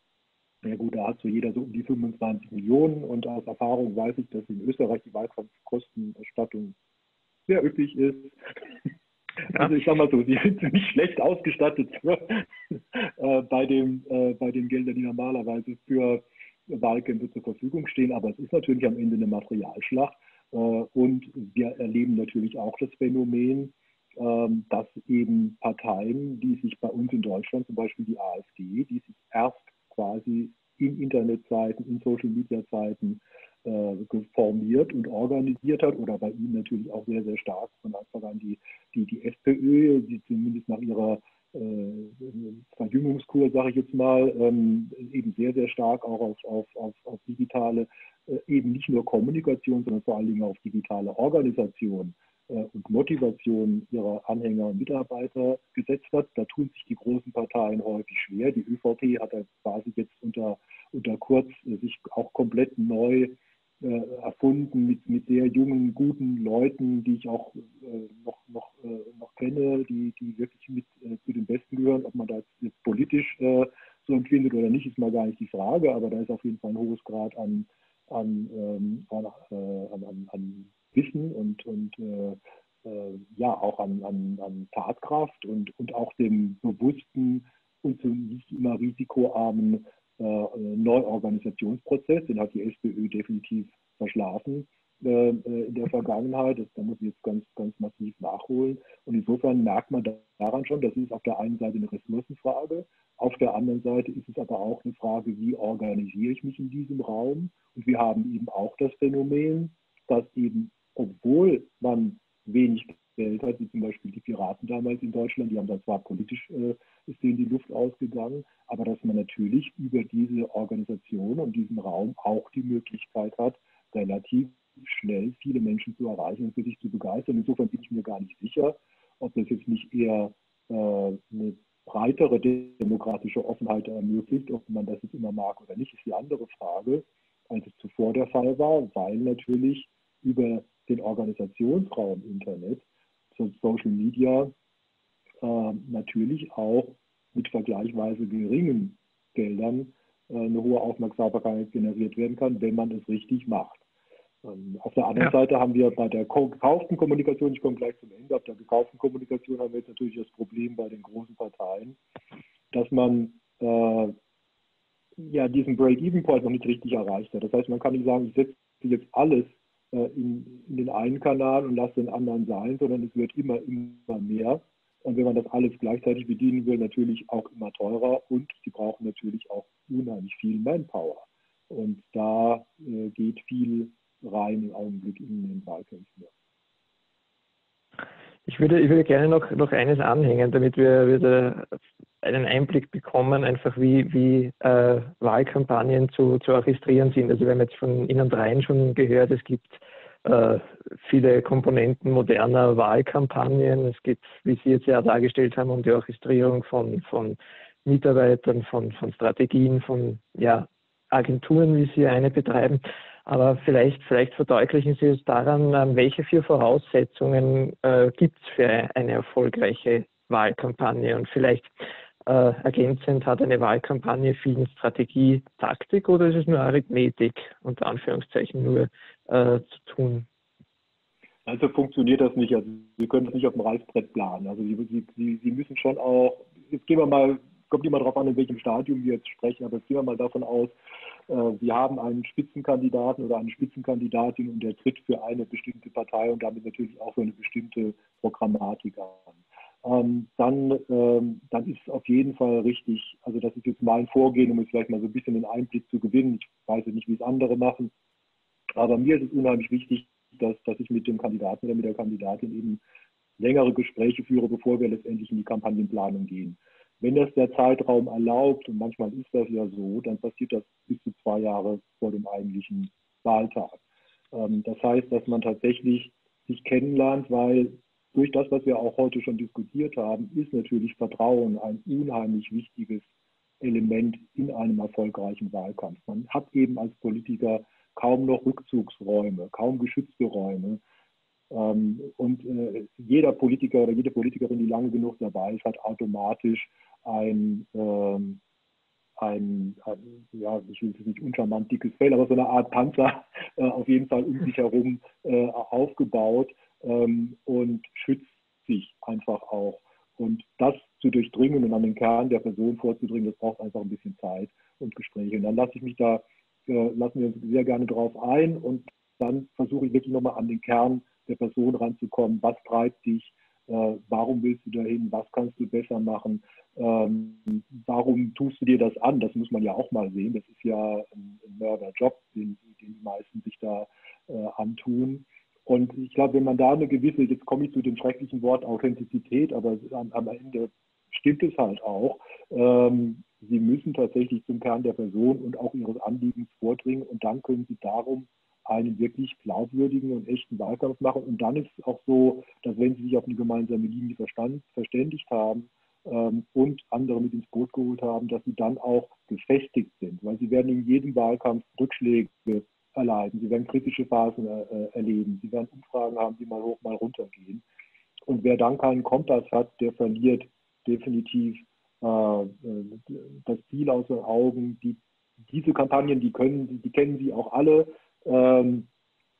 ja gut, da hat so jeder so um die 25 Millionen und aus Erfahrung weiß ich, dass in Österreich die Wahlkampfkostenerstattung sehr üppig ist. Also ich sage mal so, sie sind nicht schlecht ausgestattet äh, bei, dem, äh, bei den Geldern, die normalerweise für Wahlkämpfe zur Verfügung stehen. Aber es ist natürlich am Ende eine Materialschlacht. Äh, und wir erleben natürlich auch das Phänomen, ähm, dass eben Parteien, die sich bei uns in Deutschland, zum Beispiel die AfD, die sich erst quasi in Internetseiten, in Social-Media-Seiten äh, geformiert und organisiert hat oder bei ihm natürlich auch sehr, sehr stark von Anfang an die, die, die FPÖ, die zumindest nach ihrer äh, Verjüngungskur, sage ich jetzt mal, ähm, eben sehr, sehr stark auch auf, auf, auf, auf digitale, äh, eben nicht nur Kommunikation, sondern vor allen Dingen auf digitale Organisation und Motivation ihrer Anhänger und Mitarbeiter gesetzt hat. Da tun sich die großen Parteien häufig schwer. Die ÖVP hat quasi jetzt unter, unter Kurz sich auch komplett neu äh, erfunden mit, mit sehr jungen, guten Leuten, die ich auch äh, noch, noch, äh, noch kenne, die, die wirklich mit äh, zu den Besten gehören. Ob man das jetzt politisch äh, so empfindet oder nicht, ist mal gar nicht die Frage, aber da ist auf jeden Fall ein hohes Grad an, an, ähm, an, äh, an, an, Wissen und, und ja, auch an, an, an Tatkraft und, und auch dem bewussten und nicht immer risikoarmen Neuorganisationsprozess, den hat die SPÖ definitiv verschlafen äh, äh, in der Vergangenheit. Das, da muss ich jetzt ganz, ganz massiv nachholen. Und insofern merkt man daran schon, das ist auf der einen Seite eine Ressourcenfrage, auf der anderen Seite ist es aber auch eine Frage, wie organisiere ich mich in diesem Raum? Und wir haben eben auch das Phänomen, dass eben, obwohl man wenig Geld hat, wie zum Beispiel die Piraten damals in Deutschland, die haben dann zwar politisch, äh, ist denen die Luft ausgegangen, aber dass man natürlich über diese Organisation und diesen Raum auch die Möglichkeit hat, relativ schnell viele Menschen zu erreichen und für sich zu begeistern. Insofern bin ich mir gar nicht sicher, ob das jetzt nicht eher äh, eine breitere demokratische Offenheit ermöglicht, ob man das jetzt immer mag oder nicht, ist die andere Frage, als es zuvor der Fall war, weil natürlich über den Organisationsraum Internet Social Media äh, natürlich auch mit vergleichsweise geringen Geldern äh, eine hohe Aufmerksamkeit generiert werden kann, wenn man es richtig macht. Ähm, auf der anderen ja. Seite haben wir bei der gekauften Kommunikation, ich komme gleich zum Ende, auf der gekauften Kommunikation haben wir jetzt natürlich das Problem bei den großen Parteien, dass man äh, ja diesen Break-Even-Point noch nicht richtig erreicht hat. Das heißt, man kann nicht sagen, ich setze jetzt alles in, in, den einen Kanal und lasse den anderen sein, sondern es wird immer, immer mehr. Und wenn man das alles gleichzeitig bedienen will, natürlich auch immer teurer und sie brauchen natürlich auch unheimlich viel Manpower. Und da äh, geht viel rein im Augenblick in den Wahlkämpfen. Ich würde, ich würde gerne noch, noch eines anhängen, damit wir, wir einen Einblick bekommen, einfach wie, wie äh, Wahlkampagnen zu, zu orchestrieren sind. Also wir haben jetzt von Ihnen dreien schon gehört, es gibt äh, viele Komponenten moderner Wahlkampagnen. Es geht, wie Sie jetzt ja dargestellt haben, um die Orchestrierung von, von Mitarbeitern, von, von Strategien, von ja, Agenturen, wie Sie eine betreiben. Aber vielleicht, vielleicht verdeutlichen Sie es daran, ähm, welche vier Voraussetzungen äh, gibt es für eine erfolgreiche Wahlkampagne und vielleicht äh, ergänzend hat eine Wahlkampagne viel Strategie, Taktik oder ist es nur Arithmetik, unter Anführungszeichen nur äh, zu tun? Also funktioniert das nicht. Also Sie können das nicht auf dem Reißbrett planen. Also Sie, Sie, Sie müssen schon auch, jetzt gehen wir mal, kommt immer darauf an, in welchem Stadium wir jetzt sprechen, aber jetzt gehen wir mal davon aus, äh, wir haben einen Spitzenkandidaten oder eine Spitzenkandidatin und der tritt für eine bestimmte Partei und damit natürlich auch für eine bestimmte Programmatik an ähm, dann, ähm, dann ist es auf jeden Fall richtig, also das ist jetzt mein Vorgehen, um jetzt vielleicht mal so ein bisschen den Einblick zu gewinnen. Ich weiß nicht, wie es andere machen, aber mir ist es unheimlich wichtig, dass, dass ich mit dem Kandidaten oder mit der Kandidatin eben längere Gespräche führe, bevor wir letztendlich in die Kampagnenplanung gehen. Wenn das der Zeitraum erlaubt, und manchmal ist das ja so, dann passiert das bis zu zwei Jahre vor dem eigentlichen Wahltag. Ähm, das heißt, dass man tatsächlich sich kennenlernt, weil durch das, was wir auch heute schon diskutiert haben, ist natürlich Vertrauen ein unheimlich wichtiges Element in einem erfolgreichen Wahlkampf. Man hat eben als Politiker kaum noch Rückzugsräume, kaum geschützte Räume. Ähm, und äh, jeder Politiker oder jede Politikerin, die lange genug dabei ist, hat automatisch ein, ähm, ein, ein ja, ich will es nicht uncharmant dickes Fell, aber so eine Art Panzer äh, auf jeden Fall um sich herum äh, aufgebaut, ähm, und schützt sich einfach auch. Und das zu durchdringen und an den Kern der Person vorzudringen, das braucht einfach ein bisschen Zeit und Gespräche. Und dann lasse ich mich da, äh, lassen wir uns sehr gerne drauf ein und dann versuche ich wirklich nochmal an den Kern der Person ranzukommen. Was treibt dich? Äh, warum willst du dahin? Was kannst du besser machen? Ähm, warum tust du dir das an? Das muss man ja auch mal sehen. Das ist ja ein, ein Mörderjob, den, den die meisten sich da äh, antun. Und ich glaube, wenn man da eine gewisse, jetzt komme ich zu dem schrecklichen Wort Authentizität, aber am, am Ende stimmt es halt auch. Ähm, sie müssen tatsächlich zum Kern der Person und auch ihres Anliegens vordringen und dann können sie darum einen wirklich glaubwürdigen und echten Wahlkampf machen. Und dann ist es auch so, dass wenn sie sich auf eine gemeinsame Linie verstand, verständigt haben ähm, und andere mit ins Boot geholt haben, dass sie dann auch gefestigt sind. Weil sie werden in jedem Wahlkampf Rückschläge erleiden. Sie werden kritische Phasen äh, erleben. Sie werden Umfragen haben, die mal hoch, mal runter gehen. Und wer dann keinen Kompass hat, der verliert definitiv äh, äh das Ziel aus den Augen. Die, diese Kampagnen, die können, die kennen Sie auch alle. Ähm,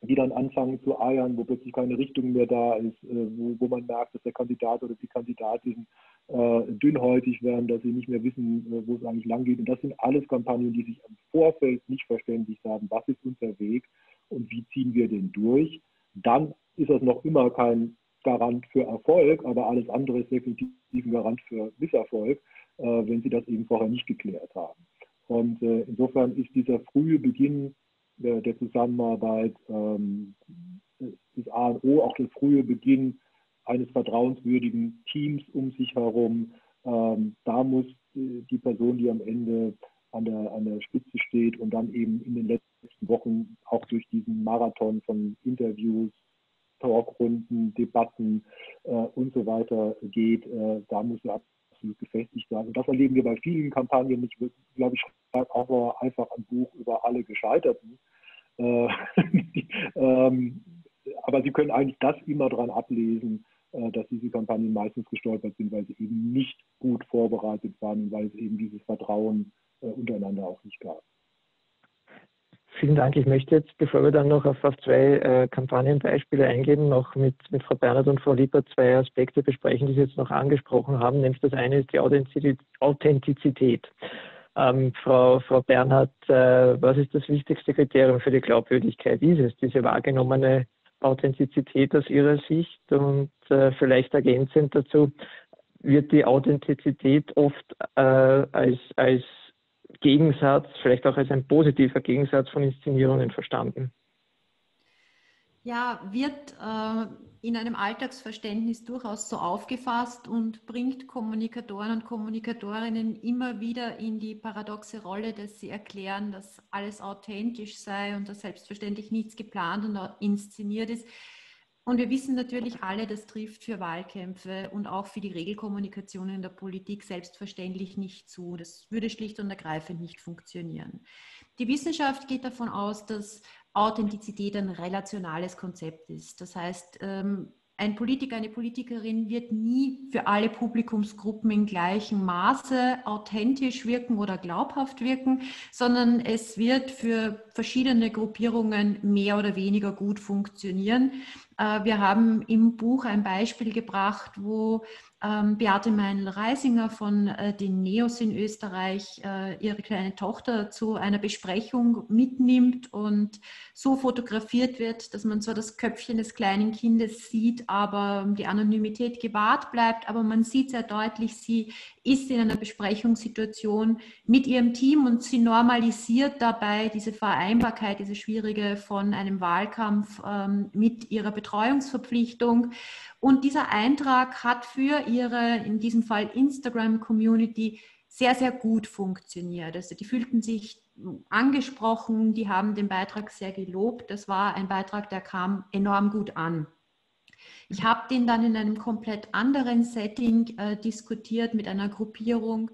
die dann anfangen zu eiern, wo plötzlich keine Richtung mehr da ist, äh, wo, wo man merkt, dass der Kandidat oder die Kandidatin äh, dünnhäutig werden, dass sie nicht mehr wissen, äh, wo es eigentlich lang geht. Und das sind alles Kampagnen, die sich im Vorfeld nicht verständigt haben, was ist unser Weg und wie ziehen wir den durch. Dann ist das noch immer kein Garant für Erfolg, aber alles andere ist definitiv ein Garant für Misserfolg, äh, wenn sie das eben vorher nicht geklärt haben. Und äh, insofern ist dieser frühe Beginn der, der Zusammenarbeit ähm, das A und O, auch der frühe Beginn eines vertrauenswürdigen Teams um sich herum. Ähm, da muss die Person, die am Ende an der, an der Spitze steht und dann eben in den letzten Wochen auch durch diesen Marathon von Interviews, Talkrunden, Debatten äh, und so weiter geht, äh, da muss er absolut gefestigt sein. Und das erleben wir bei vielen Kampagnen. Ich glaube ich, schreibe auch einfach ein Buch über alle Gescheiterten. Äh, ähm, aber Sie können eigentlich das immer daran ablesen, äh, dass diese Kampagnen meistens gestolpert sind, weil sie eben nicht gut vorbereitet waren und weil es eben dieses Vertrauen äh, untereinander auch nicht gab. Vielen Dank. Ich möchte jetzt, bevor wir dann noch auf, auf zwei äh, Kampagnenbeispiele eingehen, noch mit, mit Frau Bernhard und Frau Lippert zwei Aspekte besprechen, die Sie jetzt noch angesprochen haben. Nämlich das eine ist die Authentizität. Ähm, Frau, Frau Bernhard, äh, was ist das wichtigste Kriterium für die Glaubwürdigkeit? Ist es diese wahrgenommene Authentizität aus Ihrer Sicht? Und äh, vielleicht ergänzend dazu, wird die Authentizität oft äh, als, als Gegensatz, vielleicht auch als ein positiver Gegensatz von Inszenierungen verstanden? Ja, wird, äh, in einem Alltagsverständnis durchaus so aufgefasst und bringt Kommunikatoren und Kommunikatorinnen immer wieder in die paradoxe Rolle, dass sie erklären, dass alles authentisch sei und dass selbstverständlich nichts geplant und inszeniert ist. Und wir wissen natürlich alle, das trifft für Wahlkämpfe und auch für die Regelkommunikation in der Politik selbstverständlich nicht zu. Das würde schlicht und ergreifend nicht funktionieren. Die Wissenschaft geht davon aus, dass Authentizität ein relationales Konzept ist. Das heißt, ähm, ein Politiker, eine Politikerin wird nie für alle Publikumsgruppen in gleichem Maße authentisch wirken oder glaubhaft wirken, sondern es wird für verschiedene Gruppierungen mehr oder weniger gut funktionieren. Äh, wir haben im Buch ein Beispiel gebracht, wo ähm, Beate Meinl-Reisinger von äh, den Neos in Österreich äh, ihre kleine Tochter zu einer Besprechung mitnimmt und so fotografiert wird, dass man zwar das Köpfchen des kleinen Kindes sieht, aber die Anonymität gewahrt bleibt, aber man sieht sehr deutlich, sie ist in einer Besprechungssituation mit ihrem Team und sie normalisiert dabei diese Vereinbarkeit, diese schwierige von einem Wahlkampf ähm, mit ihrer Betreuungsverpflichtung. Und dieser Eintrag hat für ihre, in diesem Fall Instagram-Community, sehr, sehr gut funktioniert. Also die fühlten sich angesprochen, die haben den Beitrag sehr gelobt. Das war ein Beitrag, der kam enorm gut an. Ich habe den dann in einem komplett anderen Setting äh, diskutiert mit einer Gruppierung,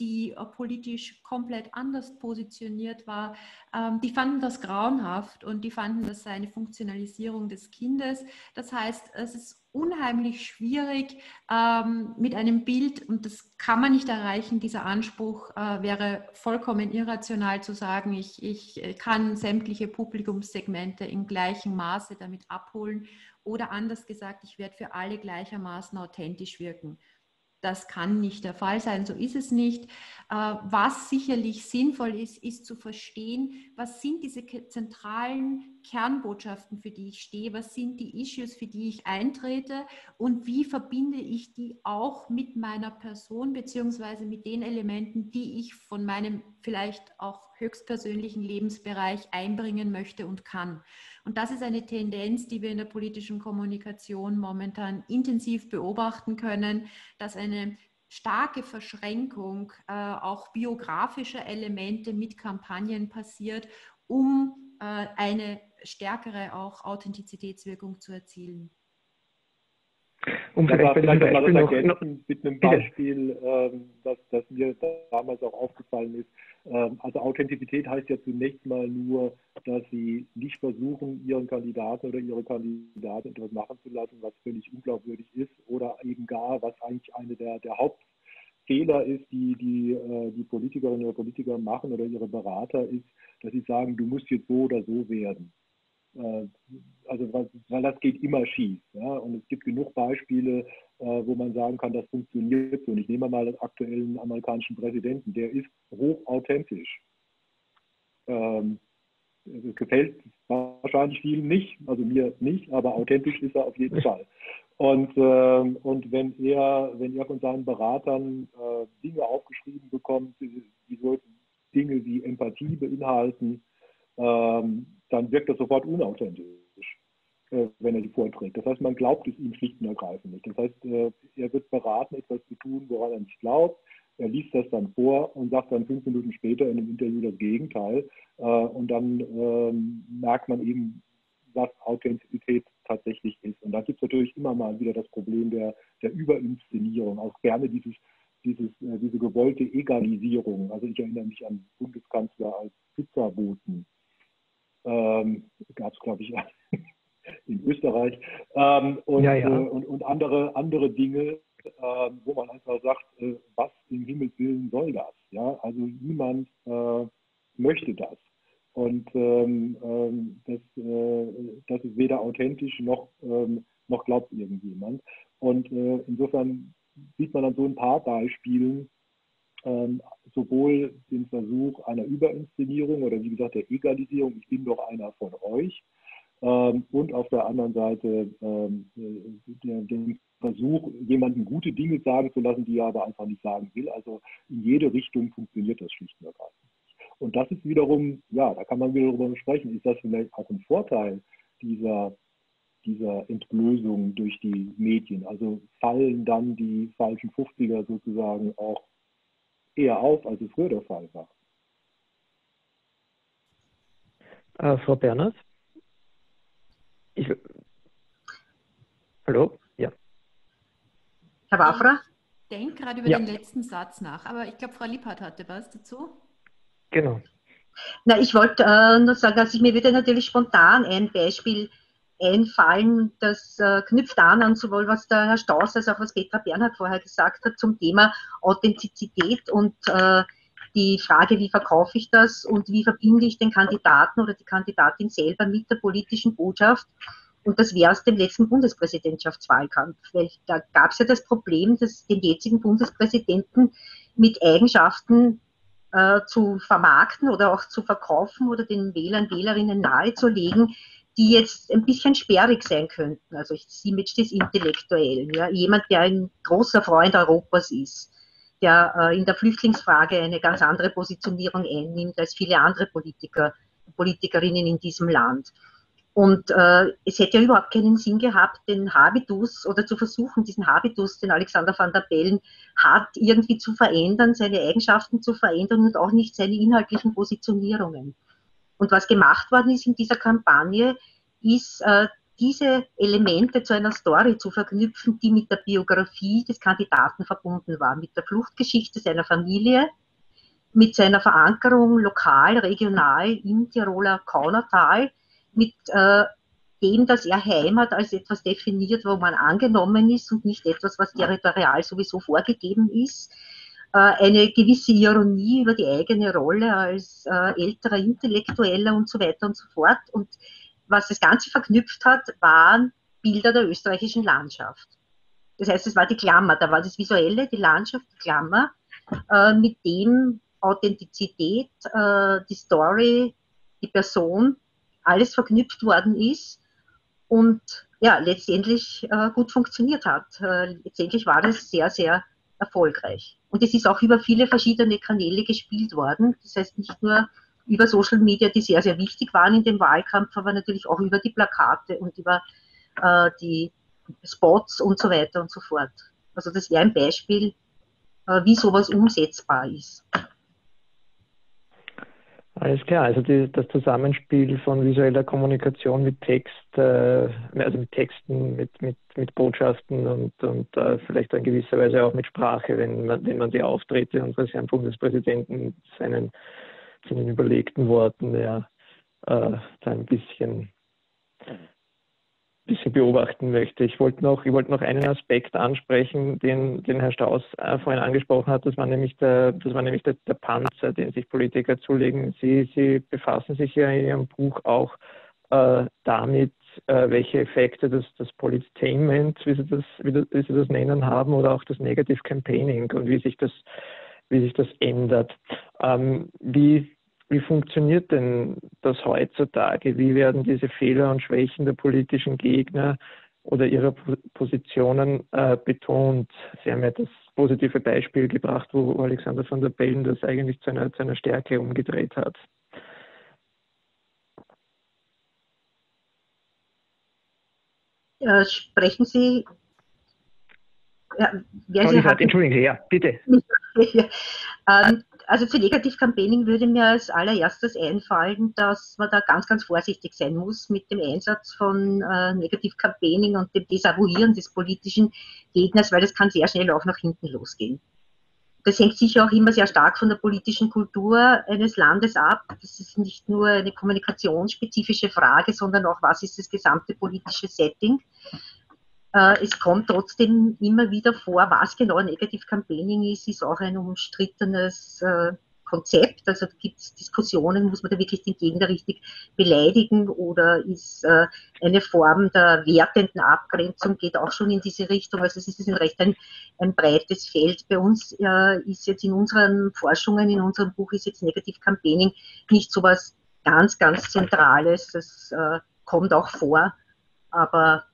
die äh, politisch komplett anders positioniert war, ähm, die fanden das grauenhaft und die fanden das eine Funktionalisierung des Kindes. Das heißt, es ist unheimlich schwierig ähm, mit einem Bild, und das kann man nicht erreichen, dieser Anspruch äh, wäre vollkommen irrational zu sagen, ich, ich äh, kann sämtliche Publikumssegmente in gleichem Maße damit abholen oder anders gesagt, ich werde für alle gleichermaßen authentisch wirken. Das kann nicht der Fall sein, so ist es nicht. Äh, was sicherlich sinnvoll ist, ist zu verstehen, was sind diese zentralen Kernbotschaften, für die ich stehe, was sind die Issues, für die ich eintrete und wie verbinde ich die auch mit meiner Person beziehungsweise mit den Elementen, die ich von meinem vielleicht auch höchstpersönlichen Lebensbereich einbringen möchte und kann. Und das ist eine Tendenz, die wir in der politischen Kommunikation momentan intensiv beobachten können, dass eine starke Verschränkung äh, auch biografischer Elemente mit Kampagnen passiert, um äh, eine stärkere auch Authentizitätswirkung zu erzielen. Um vielleicht, vielleicht mal das ergänzen mit einem Beispiel, ähm, das, das, mir damals auch aufgefallen ist. Ähm, also Authentizität heißt ja zunächst mal nur, dass Sie nicht versuchen, Ihren Kandidaten oder Ihre Kandidaten etwas machen zu lassen, was völlig unglaubwürdig ist oder eben gar, was eigentlich eine der, der Hauptfehler ist, die die, äh, die Politikerinnen oder Politiker machen oder ihre Berater, ist, dass sie sagen, du musst jetzt so oder so werden. Äh, also weil, weil, das geht immer schief. Ja? Und es gibt genug Beispiele, äh, wo man sagen kann, das funktioniert so. Und ich nehme mal den aktuellen amerikanischen Präsidenten, der ist hochauthentisch. Ähm, es gefällt wahrscheinlich vielen nicht, also mir nicht, aber authentisch ist er auf jeden Fall. Und, äh, und wenn er, wenn er von seinen Beratern äh, Dinge aufgeschrieben bekommt, die, die so Dinge wie Empathie beinhalten, ähm, dann wirkt das sofort unauthentisch, äh, wenn er die vorträgt. Das heißt, man glaubt es ihm schlicht und ergreifend nicht. Das heißt, äh, er wird beraten, etwas zu tun, woran er nicht glaubt. Er liest das dann vor und sagt dann fünf Minuten später in einem Interview das Gegenteil. Äh, und dann ähm, merkt man eben, was Authentizität tatsächlich ist. Und da gibt es natürlich immer mal wieder das Problem der, der Überinszenierung, auch gerne dieses, dieses, diese gewollte Egalisierung. Also ich erinnere mich an Bundeskanzler als Pizzaboten ähm, gab es, glaube ich, in Österreich, ähm, und, ja, ja. Äh, und, und, andere, andere Dinge, äh, wo man einfach sagt, äh, was im Himmels Willen soll das? Ja? Also niemand äh, möchte das. Und ähm, ähm das, äh, das ist weder authentisch noch, ähm, noch glaubt irgendjemand. Und äh, insofern sieht man an so ein paar Beispielen, ähm, sowohl den Versuch einer Überinszenierung oder wie gesagt der Egalisierung, ich bin doch einer von euch, ähm, und auf der anderen Seite ähm, der, den Versuch, jemanden gute Dinge sagen zu lassen, die er aber einfach nicht sagen will. Also in jede Richtung funktioniert das schlicht und ergreifend. Und das ist wiederum, ja, da kann man wieder darüber sprechen, ist das vielleicht auch ein Vorteil dieser dieser Entblößung durch die Medien? Also fallen dann die falschen 50er sozusagen auch eher auf, als es früher der Fall war? Äh, Frau Bernhard? Ich, hallo? Ja. Herr Wafra? Ich denke gerade über ja. den letzten Satz nach, aber ich glaube, Frau Lippert hatte was dazu. Genau. Na, ich wollte äh, nur sagen, also mir würde natürlich spontan ein Beispiel einfallen, das äh, knüpft an an sowohl was der Herr Staus als auch was Petra Bernhard vorher gesagt hat zum Thema Authentizität und äh, die Frage, wie verkaufe ich das und wie verbinde ich den Kandidaten oder die Kandidatin selber mit der politischen Botschaft. Und das wäre aus dem letzten Bundespräsidentschaftswahlkampf, weil da gab es ja das Problem, dass den jetzigen Bundespräsidenten mit Eigenschaften äh, zu vermarkten oder auch zu verkaufen oder den Wählern, Wählerinnen nahezulegen, die jetzt ein bisschen sperrig sein könnten. Also das Image des Intellektuellen. Ja? Jemand, der ein großer Freund Europas ist, der äh, in der Flüchtlingsfrage eine ganz andere Positionierung einnimmt als viele andere Politiker, Politikerinnen in diesem Land. Und äh, es hätte ja überhaupt keinen Sinn gehabt, den Habitus oder zu versuchen, diesen Habitus, den Alexander van der Bellen hat, irgendwie zu verändern, seine Eigenschaften zu verändern und auch nicht seine inhaltlichen Positionierungen. Und was gemacht worden ist in dieser Kampagne, ist äh, diese Elemente zu einer Story zu verknüpfen, die mit der Biografie des Kandidaten verbunden war, mit der Fluchtgeschichte seiner Familie, mit seiner Verankerung lokal, regional im Tiroler Kaunertal, mit äh, dem, dass er Heimat als etwas definiert, wo man angenommen ist und nicht etwas, was territorial sowieso vorgegeben ist. Äh, eine gewisse Ironie über die eigene Rolle als äh, älterer Intellektueller und so weiter und so fort. Und was das Ganze verknüpft hat, waren Bilder der österreichischen Landschaft. Das heißt, es war die Klammer, da war das Visuelle, die Landschaft, die Klammer, äh, mit dem Authentizität, äh, die Story, die Person, alles verknüpft worden ist und ja, letztendlich äh, gut funktioniert hat. Äh, letztendlich war es sehr, sehr erfolgreich. Und es ist auch über viele verschiedene Kanäle gespielt worden. Das heißt nicht nur über Social Media, die sehr, sehr wichtig waren in dem Wahlkampf, aber natürlich auch über die Plakate und über äh, die Spots und so weiter und so fort. Also das wäre ein Beispiel, äh, wie sowas umsetzbar ist. Alles klar, also die, das Zusammenspiel von visueller Kommunikation mit Text, äh, also mit Texten, mit, mit, mit Botschaften und, und äh, vielleicht in gewisser Weise auch mit Sprache, wenn man, wenn man die Auftritte unseres Herrn Bundespräsidenten seinen den überlegten Worten ja äh, da ein bisschen, bisschen beobachten möchte. Ich wollte noch, ich wollte noch einen Aspekt ansprechen, den, den Herr Staus äh, vorhin angesprochen hat. Das war nämlich der, das war nämlich der, der Panzer, den sich Politiker zulegen. Sie, Sie befassen sich ja in Ihrem Buch auch äh, damit, äh, welche Effekte das, das Politainment, wie Sie, das, wie, wie Sie das nennen haben, oder auch das Negative Campaigning und wie sich das wie sich das ändert. Ähm, wie, wie funktioniert denn das heutzutage? Wie werden diese Fehler und Schwächen der politischen Gegner oder ihrer Positionen äh, betont? Sie haben ja das positive Beispiel gebracht, wo Alexander von der Bellen das eigentlich zu einer, zu einer Stärke umgedreht hat. Äh, sprechen Sie ja, Sorry, hat, entschuldigen Sie, ja, bitte. ähm, also für Negativ-Campaigning würde mir als allererstes einfallen, dass man da ganz, ganz vorsichtig sein muss mit dem Einsatz von äh, Negativ-Campaigning und dem Desavouieren des politischen Gegners, weil das kann sehr schnell auch nach hinten losgehen. Das hängt sicher auch immer sehr stark von der politischen Kultur eines Landes ab. Das ist nicht nur eine kommunikationsspezifische Frage, sondern auch, was ist das gesamte politische Setting. Äh, es kommt trotzdem immer wieder vor, was genau Negative Campaigning ist, ist auch ein umstrittenes äh, Konzept. Also gibt es Diskussionen, muss man da wirklich den Gegner richtig beleidigen oder ist äh, eine Form der wertenden Abgrenzung, geht auch schon in diese Richtung. Also es ist ein recht ein, ein breites Feld. Bei uns äh, ist jetzt in unseren Forschungen, in unserem Buch ist jetzt Negative Campaigning nicht so was ganz, ganz Zentrales. Das äh, kommt auch vor, aber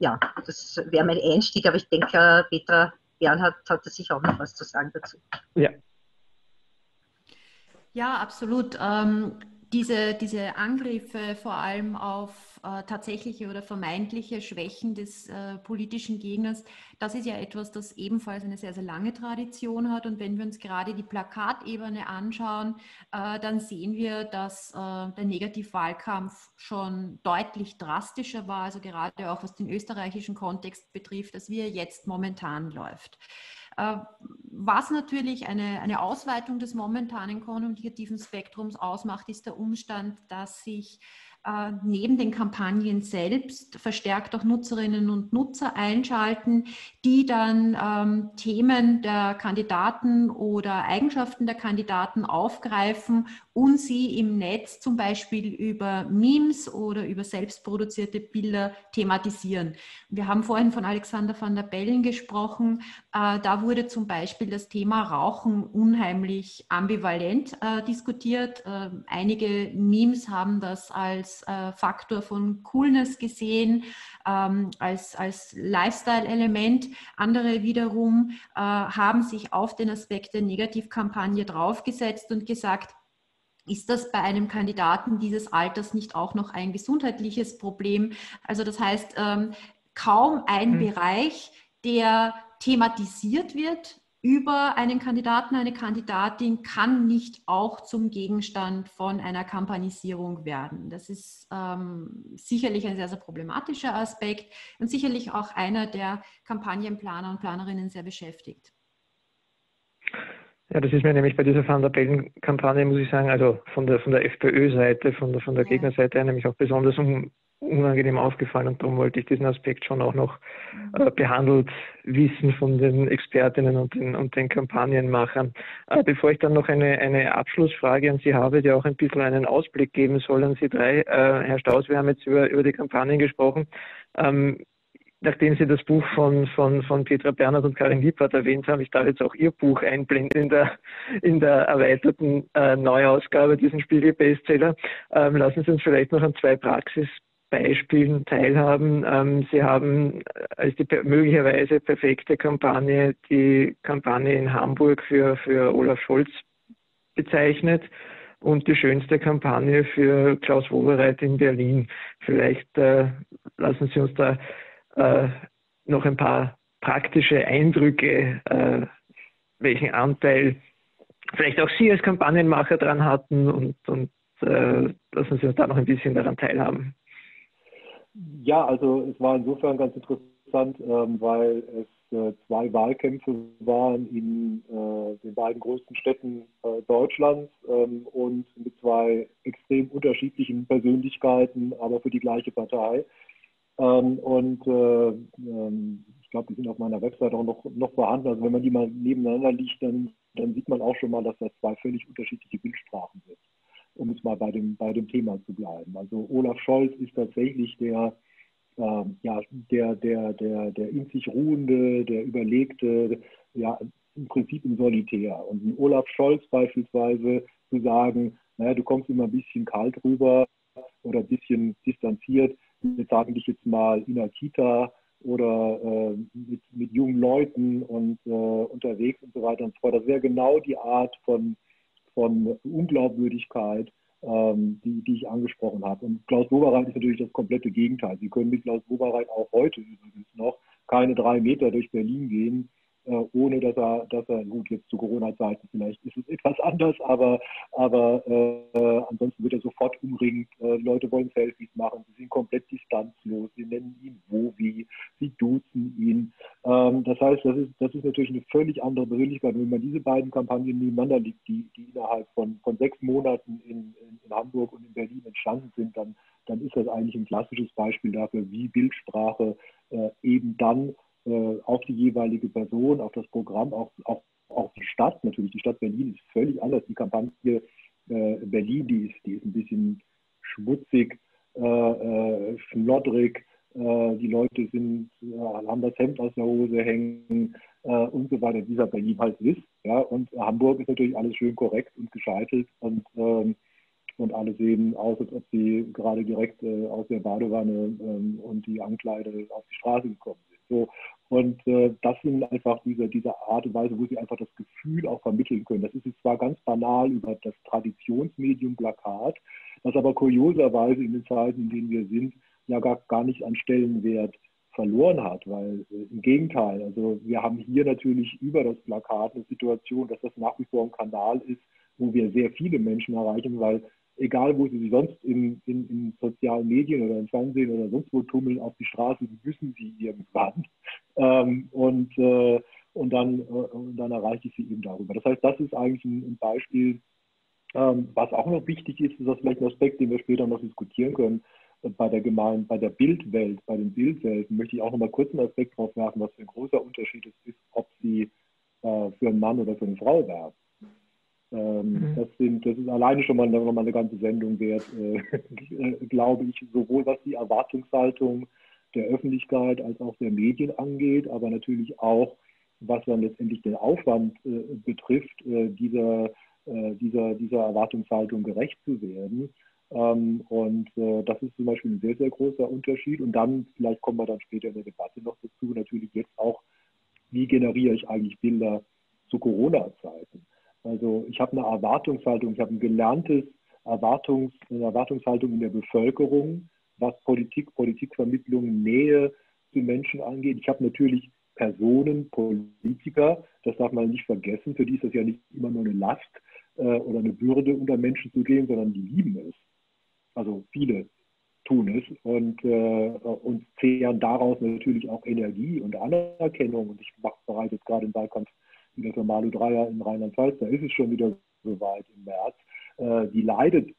ja, das wäre mein Einstieg, aber ich denke, Petra Bernhard hat sich auch noch was zu sagen dazu. Ja. Ja, absolut. Ähm, diese, diese Angriffe vor allem auf äh, tatsächliche oder vermeintliche Schwächen des äh, politischen Gegners, das ist ja etwas, das ebenfalls eine sehr, sehr lange Tradition hat. Und wenn wir uns gerade die Plakatebene anschauen, äh, dann sehen wir, dass äh, der Negativwahlkampf schon deutlich drastischer war, also gerade auch was den österreichischen Kontext betrifft, als wie er jetzt momentan läuft. Äh, was natürlich eine, eine Ausweitung des momentanen kommunikativen Spektrums ausmacht, ist der Umstand, dass sich äh, neben den Kampagnen selbst verstärkt auch Nutzerinnen und Nutzer einschalten, die dann ähm, Themen der Kandidaten oder Eigenschaften der Kandidaten aufgreifen und sie im Netz zum Beispiel über Memes oder über selbstproduzierte Bilder thematisieren. Wir haben vorhin von Alexander van der Bellen gesprochen. Äh, da wurde zum Beispiel das Thema Rauchen unheimlich ambivalent äh, diskutiert. Äh, einige Memes haben das als als äh, Faktor von Coolness gesehen, ähm, als, als Lifestyle-Element. Andere wiederum äh, haben sich auf den Aspekt der Negativkampagne draufgesetzt und gesagt, ist das bei einem Kandidaten dieses Alters nicht auch noch ein gesundheitliches Problem? Also das heißt, ähm, kaum ein mhm. Bereich, der thematisiert wird über einen Kandidaten, eine Kandidatin kann nicht auch zum Gegenstand von einer Kampanisierung werden. Das ist ähm, sicherlich ein sehr, sehr problematischer Aspekt und sicherlich auch einer, der Kampagnenplaner und Planerinnen sehr beschäftigt. Ja, das ist mir nämlich bei dieser Van der Bellen-Kampagne, muss ich sagen, also von der, von der FPÖ-Seite, von der, von der ja. Gegnerseite nämlich auch besonders um, unangenehm aufgefallen und darum wollte ich diesen Aspekt schon auch noch äh, behandelt wissen von den Expertinnen und den, und den Kampagnenmachern. Äh, bevor ich dann noch eine, eine Abschlussfrage an Sie habe, die auch ein bisschen einen Ausblick geben soll an Sie drei. Äh, Herr Staus, wir haben jetzt über, über die Kampagnen gesprochen. Ähm, nachdem Sie das Buch von, von, von Petra Bernhard und Karin Lippert erwähnt haben, ich darf jetzt auch Ihr Buch einblenden in der, in der erweiterten äh, Neuausgabe, diesen Spiegel-Bestseller. Ähm, lassen Sie uns vielleicht noch an zwei Praxis Beispielen teilhaben. Ähm, Sie haben als die möglicherweise perfekte Kampagne die Kampagne in Hamburg für, für Olaf Scholz bezeichnet und die schönste Kampagne für Klaus Wowereit in Berlin. Vielleicht äh, lassen Sie uns da äh, noch ein paar praktische Eindrücke, äh, welchen Anteil vielleicht auch Sie als Kampagnenmacher dran hatten und, und äh, lassen Sie uns da noch ein bisschen daran teilhaben. Ja, also es war insofern ganz interessant, ähm, weil es äh, zwei Wahlkämpfe waren in äh, den beiden größten Städten äh, Deutschlands ähm, und mit zwei extrem unterschiedlichen Persönlichkeiten, aber für die gleiche Partei. Ähm, und äh, ähm, ich glaube, die sind auf meiner Website auch noch, noch vorhanden. Also wenn man die mal nebeneinander liegt, dann, dann sieht man auch schon mal, dass das zwei völlig unterschiedliche Bildsprachen sind um es mal bei dem, bei dem Thema zu bleiben. Also Olaf Scholz ist tatsächlich der, äh, ja, der, der, der, der in sich ruhende, der überlegte, ja, im Prinzip im Solitär. Und Olaf Scholz beispielsweise zu sagen, naja, du kommst immer ein bisschen kalt rüber oder ein bisschen distanziert, wir sagen dich jetzt mal in der Kita oder äh, mit, mit jungen Leuten und äh, unterwegs und so weiter und so fort. Das wäre genau die Art von von Unglaubwürdigkeit, ähm, die, die ich angesprochen habe. Und Klaus Wobereit ist natürlich das komplette Gegenteil. Sie können mit Klaus Wobereit auch heute übrigens noch keine drei Meter durch Berlin gehen ohne dass er, dass er, gut, jetzt zu Corona-Zeiten vielleicht ist es etwas anders, aber, aber äh, ansonsten wird er sofort umringt. Äh, Leute wollen Selfies machen, sie sind komplett distanzlos, sie nennen ihn wo, wie, sie duzen ihn. Ähm, das heißt, das ist, das ist natürlich eine völlig andere Persönlichkeit. wenn man diese beiden Kampagnen nebeneinander liegt, die, die innerhalb von, von sechs Monaten in, in, in Hamburg und in Berlin entstanden sind, dann, dann ist das eigentlich ein klassisches Beispiel dafür, wie Bildsprache äh, eben dann äh, auf die jeweilige Person, auf das Programm, auch, auch, auch die Stadt. Natürlich, die Stadt Berlin ist völlig anders. Die Kampagne äh, Berlin, die ist, die ist ein bisschen schmutzig, äh, äh schnoddrig. Äh, die Leute sind, haben das Hemd aus der Hose hängen und so weiter. Dieser Berlin halt ist. Ja? Und Hamburg ist natürlich alles schön korrekt und gescheitelt und ähm, und alle sehen aus, als ob sie gerade direkt äh, aus der Badewanne ähm, und die Ankleide auf die Straße gekommen. So. Und äh, das sind einfach diese, diese Art und Weise, wo sie einfach das Gefühl auch vermitteln können. Das ist jetzt zwar ganz banal über das Traditionsmedium Plakat, das aber kurioserweise in den Zeiten, in denen wir sind, ja gar, gar nicht an Stellenwert verloren hat, weil äh, im Gegenteil, also wir haben hier natürlich über das Plakat eine Situation, dass das nach wie vor ein Kanal ist, wo wir sehr viele Menschen erreichen, weil egal wo sie sich sonst in, in, in, sozialen Medien oder im Fernsehen oder sonst wo tummeln, auf die Straße müssen sie irgendwann. Ähm, und, äh, und, dann, äh, und dann erreiche ich sie eben darüber. Das heißt, das ist eigentlich ein, ein Beispiel, ähm, was auch noch wichtig ist, ist das vielleicht ein Aspekt, den wir später noch diskutieren können. Bei der Gemein, bei der Bildwelt, bei den Bildwelten möchte ich auch noch mal kurz einen Aspekt drauf werfen, was für ein großer Unterschied ist, ist ob sie äh, für einen Mann oder für eine Frau werben. Ähm, mhm. das, sind, das ist alleine schon mal, noch mal eine ganze Sendung wert, äh, glaube ich, sowohl was die Erwartungshaltung der Öffentlichkeit als auch der Medien angeht, aber natürlich auch, was dann letztendlich den Aufwand äh, betrifft, äh, dieser, äh, dieser, dieser Erwartungshaltung gerecht zu werden. Ähm, und äh, das ist zum Beispiel ein sehr, sehr großer Unterschied. Und dann, vielleicht kommen wir dann später in der Debatte noch dazu, natürlich jetzt auch, wie generiere ich eigentlich Bilder zu Corona-Zeiten? Also ich habe eine Erwartungshaltung, ich habe ein gelerntes Erwartungs, eine Erwartungshaltung in der Bevölkerung, was Politik, Politikvermittlung, Nähe zu Menschen angeht. Ich habe natürlich Personen, Politiker, das darf man nicht vergessen, für die ist das ja nicht immer nur eine Last äh, oder eine Bürde, unter Menschen zu gehen, sondern die lieben es. Also viele tun es und, äh, und zehren daraus natürlich auch Energie und Anerkennung. Und ich mache bereits jetzt gerade im Wahlkampf wieder für Malu Dreier in Rheinland-Pfalz, da ist es schon wieder soweit im März, äh, die leidet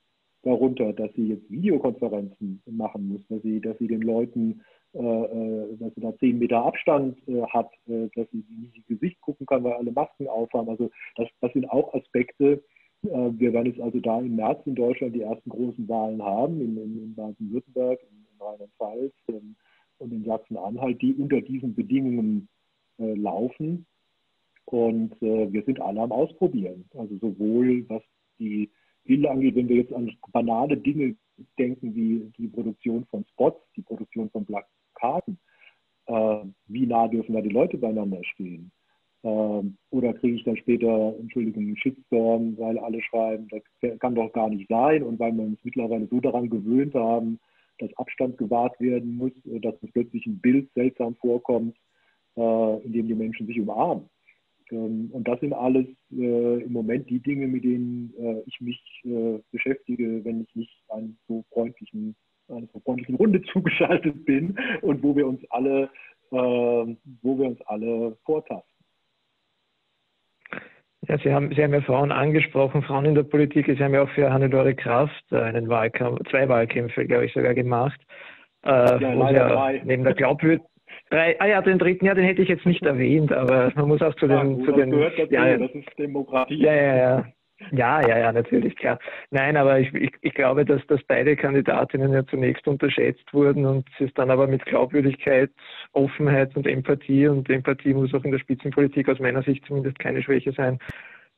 darunter, dass sie jetzt Videokonferenzen machen muss, dass sie, dass sie den Leuten, äh, äh dass sie da zehn Meter Abstand äh, hat, äh, dass sie nicht ins Gesicht gucken kann, weil alle Masken aufhaben. Also das, das sind auch Aspekte. Äh, wir werden jetzt also da im März in Deutschland die ersten großen Wahlen haben, in, in, in Baden-Württemberg, in, in Rheinland-Pfalz ähm, und in Sachsen-Anhalt, die unter diesen Bedingungen laufen. Und äh, wir sind alle am Ausprobieren. Also sowohl was die Bilder angeht, wenn wir jetzt an banale Dinge denken, wie die Produktion von Spots, die Produktion von Plakaten, äh, wie nah dürfen da die Leute beieinander stehen? Äh, oder kriege ich dann später, Entschuldigung, einen Shitstorm, weil alle schreiben, das kann doch gar nicht sein und weil wir uns mittlerweile so daran gewöhnt haben, dass Abstand gewahrt werden muss, äh, dass uns plötzlich ein Bild seltsam vorkommt, äh, in dem die Menschen sich umarmen. Ähm, und das sind alles äh, im Moment die Dinge, mit denen äh, ich mich äh, beschäftige, wenn ich nicht an so freundlichen, einer so freundlichen Runde zugeschaltet bin und wo wir uns alle, ähm, wo wir uns alle vortasten. Ja, Sie haben, Sie haben ja Frauen angesprochen, Frauen in der Politik. Sie haben ja auch für Hannelore Kraft äh, einen Wahlkampf, zwei Wahlkämpfe, glaube ich, sogar gemacht. Äh, ja, leider drei. Neben der Glaubwürdigkeit Drei, ah ja, den dritten, ja, den hätte ich jetzt nicht erwähnt, aber man muss auch zu den. Ja, zu den gehört dazu, ja, das ist Demokratie. Ja, ja, ja. Ja, ja, ja, natürlich, klar. Nein, aber ich, ich, ich glaube, dass, dass beide Kandidatinnen ja zunächst unterschätzt wurden und sie ist dann aber mit Glaubwürdigkeit, Offenheit und Empathie und Empathie muss auch in der Spitzenpolitik aus meiner Sicht zumindest keine Schwäche sein,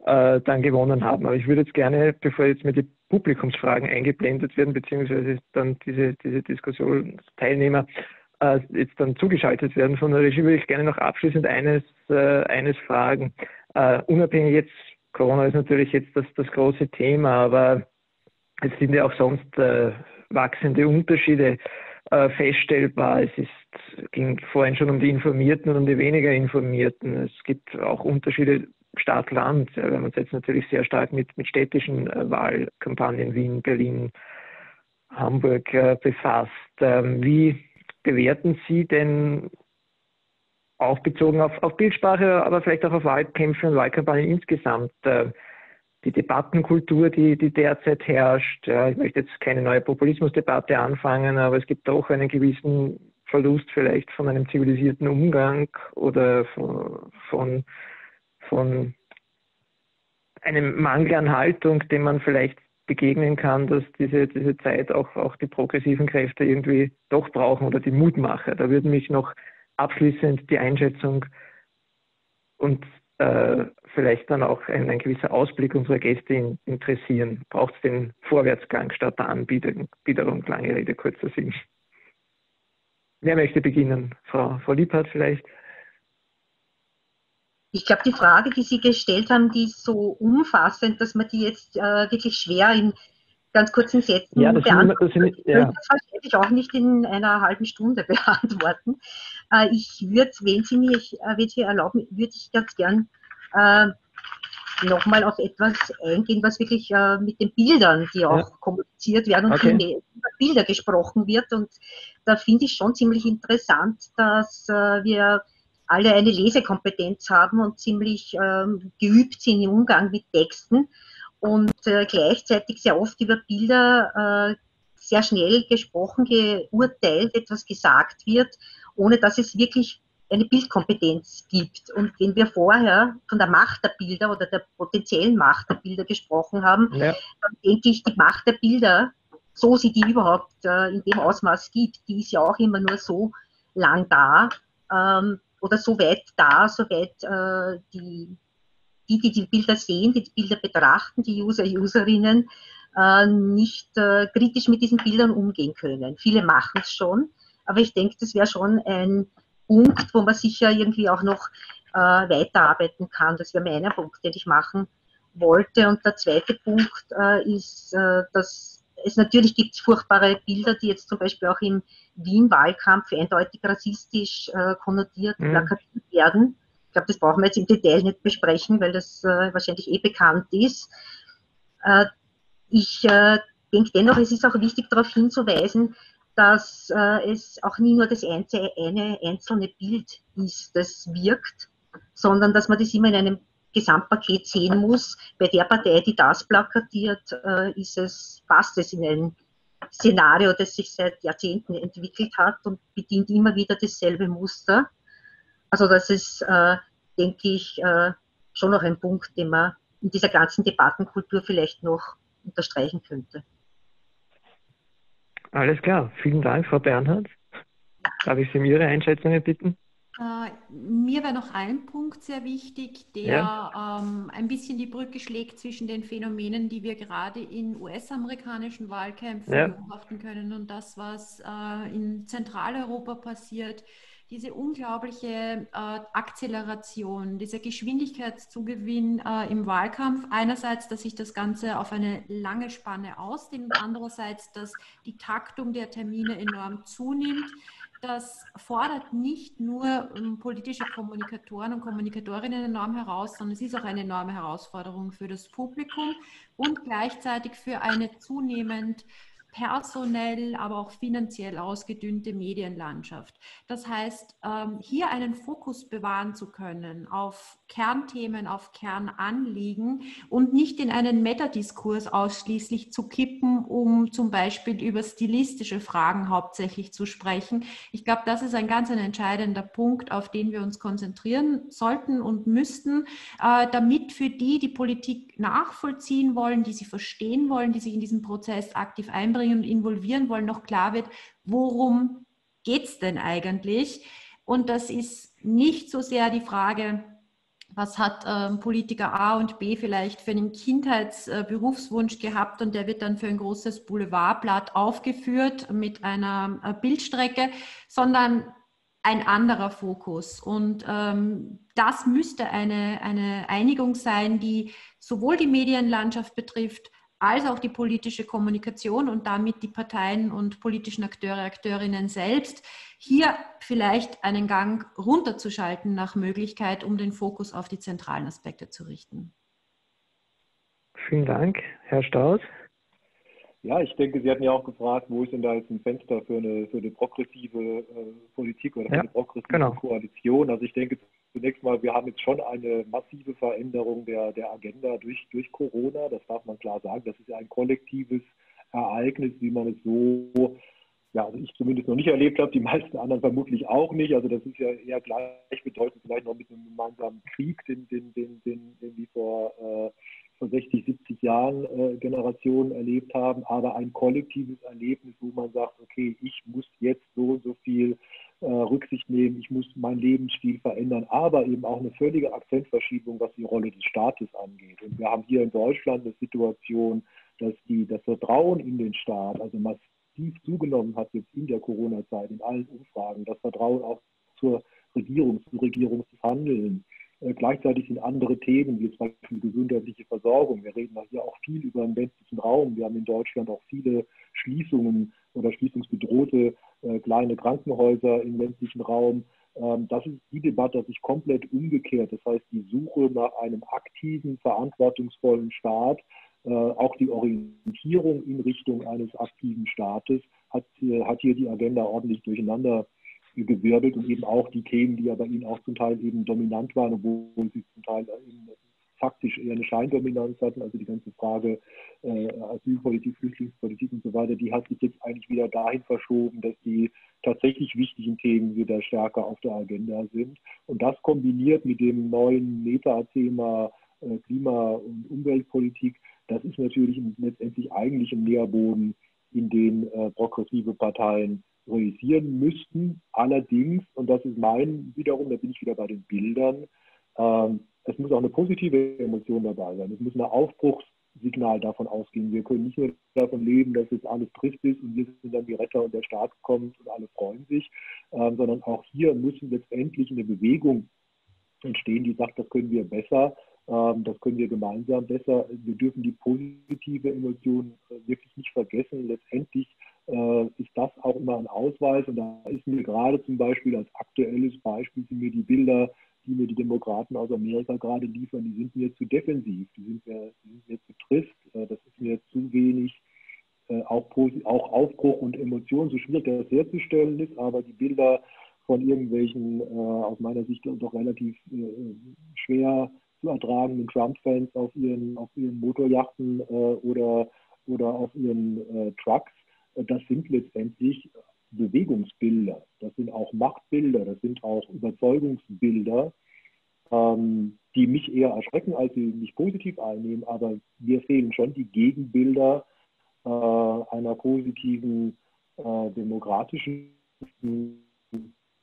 äh, dann gewonnen haben. Aber ich würde jetzt gerne, bevor jetzt mir die Publikumsfragen eingeblendet werden, beziehungsweise dann diese, diese Diskussionsteilnehmer, äh, jetzt dann zugeschaltet werden von der Regie, würde ich gerne noch abschließend eines, äh, eines fragen. Uh, unabhängig jetzt, Corona ist natürlich jetzt das, das große Thema, aber es sind ja auch sonst äh, wachsende Unterschiede äh, feststellbar. Es ist, ging vorhin schon um die Informierten und um die weniger Informierten. Es gibt auch Unterschiede Stadt-Land. Ja, wir haben uns jetzt natürlich sehr stark mit, mit städtischen äh, Wahlkampagnen Wien, Berlin, Hamburg befasst. Ähm, wie bewerten Sie denn auch bezogen auf, auf Bildsprache, aber vielleicht auch auf Wahlkämpfe und Wahlkampagnen insgesamt äh, die Debattenkultur, die, die derzeit herrscht. Ich möchte jetzt keine neue Populismusdebatte anfangen, aber es gibt doch einen gewissen Verlust vielleicht von einem zivilisierten Umgang oder von, von, von einem Mangel an Haltung, den man vielleicht begegnen kann, dass diese, diese Zeit auch, auch die progressiven Kräfte irgendwie doch brauchen oder die Mutmacher. Da würde mich noch abschließend die Einschätzung und äh, vielleicht dann auch ein, ein, gewisser Ausblick unserer Gäste in, interessieren. Braucht es den Vorwärtsgang statt der Anbiederung? Lange Rede, kurzer Sinn. Wer möchte beginnen? Frau, Frau Liebhardt vielleicht? Ich glaube, die Frage, die Sie gestellt haben, die ist so umfassend, dass man die jetzt äh, wirklich schwer in ganz kurzen Sätzen ja, das beantworten sind, das ja. Das wahrscheinlich auch nicht in einer halben Stunde beantworten. Äh, ich würde, wenn Sie mir, äh, wenn Sie erlauben, würde ich ganz gern äh, nochmal auf etwas eingehen, was wirklich äh, mit den Bildern, die auch ja. kommuniziert werden und okay. über Bilder gesprochen wird. Und da finde ich schon ziemlich interessant, dass äh, wir alle eine Lesekompetenz haben und ziemlich ähm, geübt sind im Umgang mit Texten und äh, gleichzeitig sehr oft über Bilder äh, sehr schnell gesprochen, geurteilt, etwas gesagt wird, ohne dass es wirklich eine Bildkompetenz gibt. Und wenn wir vorher von der Macht der Bilder oder der potenziellen Macht der Bilder gesprochen haben, ja. dann denke ich, die Macht der Bilder, so sie die überhaupt äh, in dem Ausmaß gibt, die ist ja auch immer nur so lang da ähm, oder so weit da, so weit äh, die, die, die die Bilder sehen, die die Bilder betrachten, die User, Userinnen, äh, nicht äh, kritisch mit diesen Bildern umgehen können. Viele machen es schon, aber ich denke, das wäre schon ein Punkt, wo man sicher irgendwie auch noch äh, weiterarbeiten kann. Das wäre mein Punkt, den ich machen wollte. Und der zweite Punkt äh, ist, äh, dass es natürlich gibt furchtbare Bilder, die jetzt zum Beispiel auch im Wien-Wahlkampf eindeutig rassistisch äh, konnotiert, mhm. plakatiert werden. Ich glaube, das brauchen wir jetzt im Detail nicht besprechen, weil das äh, wahrscheinlich eh bekannt ist. Äh, ich denke dennoch, es ist auch wichtig darauf hinzuweisen, dass äh, es auch nie nur das einzelne, eine einzelne Bild ist, das wirkt, sondern dass man das immer in einem Gesamtpaket sehen muss. Bei der Partei, die das plakatiert, äh, ist es, passt es in ein Szenario, das sich seit Jahrzehnten entwickelt hat und bedient immer wieder dasselbe Muster. Also das ist, äh, denke ich, äh, schon noch ein Punkt, den man in dieser ganzen Debattenkultur vielleicht noch unterstreichen könnte. Alles klar. Vielen Dank, Frau Bernhard. Darf ich Sie um Ihre Einschätzungen bitten? Äh, mir wäre noch ein Punkt sehr wichtig, der ja. ähm, ein bisschen die Brücke schlägt zwischen den Phänomenen, die wir gerade in US-amerikanischen Wahlkämpfen ja. beobachten können und das, was äh, in Zentraleuropa passiert diese unglaubliche äh, Akzeleration, dieser Geschwindigkeitszugewinn äh, im Wahlkampf. Einerseits, dass sich das Ganze auf eine lange Spanne ausdehnt und andererseits, dass die Taktung der Termine enorm zunimmt. Das fordert nicht nur um, politische Kommunikatoren und Kommunikatorinnen enorm heraus, sondern es ist auch eine enorme Herausforderung für das Publikum und gleichzeitig für eine zunehmend personell, aber auch finanziell ausgedünnte Medienlandschaft. Das heißt, ähm, hier einen Fokus bewahren zu können auf Kernthemen, auf Kernanliegen und nicht in einen Metadiskurs ausschließlich zu kippen, um zum Beispiel über stilistische Fragen hauptsächlich zu sprechen. Ich glaube, das ist ein ganz ein entscheidender Punkt, auf den wir uns konzentrieren sollten und müssten, äh, damit für die, die Politik nachvollziehen wollen, die sie verstehen wollen, die sich in diesen Prozess aktiv einbringen, einbringen und involvieren wollen, noch klar wird, worum geht es denn eigentlich? Und das ist nicht so sehr die Frage, was hat ähm, Politiker A und B vielleicht für einen Kindheitsberufswunsch äh, gehabt und der wird dann für ein großes Boulevardblatt aufgeführt mit einer äh, Bildstrecke, sondern ein anderer Fokus. Und ähm, das müsste eine, eine Einigung sein, die sowohl die Medienlandschaft betrifft, als auch die politische Kommunikation und damit die Parteien und politischen Akteure, Akteurinnen selbst, hier vielleicht einen Gang runterzuschalten nach Möglichkeit, um den Fokus auf die zentralen Aspekte zu richten. Vielen Dank, Herr Staus. Ja, ich denke, Sie hatten ja auch gefragt, wo ist denn da jetzt ein Fenster für eine, für eine progressive äh, Politik oder für ja, eine progressive genau. Koalition? Also ich denke, zunächst mal, wir haben jetzt schon eine massive Veränderung der, der Agenda durch, durch Corona. Das darf man klar sagen. Das ist ja ein kollektives Ereignis, wie man es so, ja, also ich zumindest noch nicht erlebt habe, die meisten anderen vermutlich auch nicht. Also das ist ja eher gleichbedeutend vielleicht noch mit einem gemeinsamen Krieg, den, den, den, den, den die vor, äh, vor 60, 70 Jahren äh, Generationen erlebt haben, aber ein kollektives Erlebnis, wo man sagt, okay, ich muss jetzt so und so viel äh, Rücksicht nehmen, ich muss meinen Lebensstil verändern, aber eben auch eine völlige Akzentverschiebung, was die Rolle des Staates angeht. Und wir haben hier in Deutschland eine Situation, dass die, das Vertrauen in den Staat, also massiv zugenommen hat jetzt in der Corona-Zeit, in allen Umfragen, das Vertrauen auch zur Regierung, zum Regierungshandeln. Äh, gleichzeitig sind andere Themen, wie zum Beispiel gesundheitliche Versorgung. Wir reden hier auch viel über den ländlichen Raum. Wir haben in Deutschland auch viele Schließungen oder schließungsbedrohte äh, kleine Krankenhäuser im ländlichen Raum. Ähm, das ist die Debatte, die sich komplett umgekehrt. Das heißt, die Suche nach einem aktiven, verantwortungsvollen Staat, auch die Orientierung in Richtung eines aktiven Staates hat, hat hier die Agenda ordentlich durcheinander gewirbelt und eben auch die Themen, die ja bei Ihnen auch zum Teil eben dominant waren, obwohl sie zum Teil faktisch eher eine Scheindominanz hatten, also die ganze Frage äh, Asylpolitik, Flüchtlingspolitik und so weiter, die hat sich jetzt eigentlich wieder dahin verschoben, dass die tatsächlich wichtigen Themen wieder stärker auf der Agenda sind. Und das kombiniert mit dem neuen Meta-Thema äh, Klima- und Umweltpolitik, das ist natürlich letztendlich eigentlich ein Nährboden, in den äh, progressive Parteien realisieren müssten. Allerdings, und das ist mein wiederum, da bin ich wieder bei den Bildern, ähm, es muss auch eine positive Emotion dabei sein. Es muss ein Aufbruchssignal davon ausgehen. Wir können nicht nur davon leben, dass jetzt alles trist ist und wir sind dann die Retter und der Staat kommt und alle freuen sich, ähm, sondern auch hier muss letztendlich eine Bewegung entstehen, die sagt, das können wir besser, das können wir gemeinsam besser. Wir dürfen die positive Emotion äh, wirklich nicht vergessen. Letztendlich äh, ist das auch immer ein Ausweis. Und da ist mir gerade zum Beispiel als aktuelles Beispiel sind mir die Bilder, die mir die Demokraten aus Amerika gerade liefern, die sind mir zu defensiv, die sind mir, die sind mir zu trist, äh, das ist mir zu wenig auch, auch Aufbruch und Emotionen, so schwierig das herzustellen ist, aber die Bilder von irgendwelchen aus meiner Sicht doch relativ schwer zu ertragenden Trump-Fans auf ihren, auf ihren Motorjachten äh, oder, oder auf ihren äh, Trucks, das sind letztendlich Bewegungsbilder, das sind auch Machtbilder, das sind auch Überzeugungsbilder, ähm, die mich eher erschrecken, als sie mich positiv einnehmen. Aber mir fehlen schon die Gegenbilder äh, einer positiven äh, demokratischen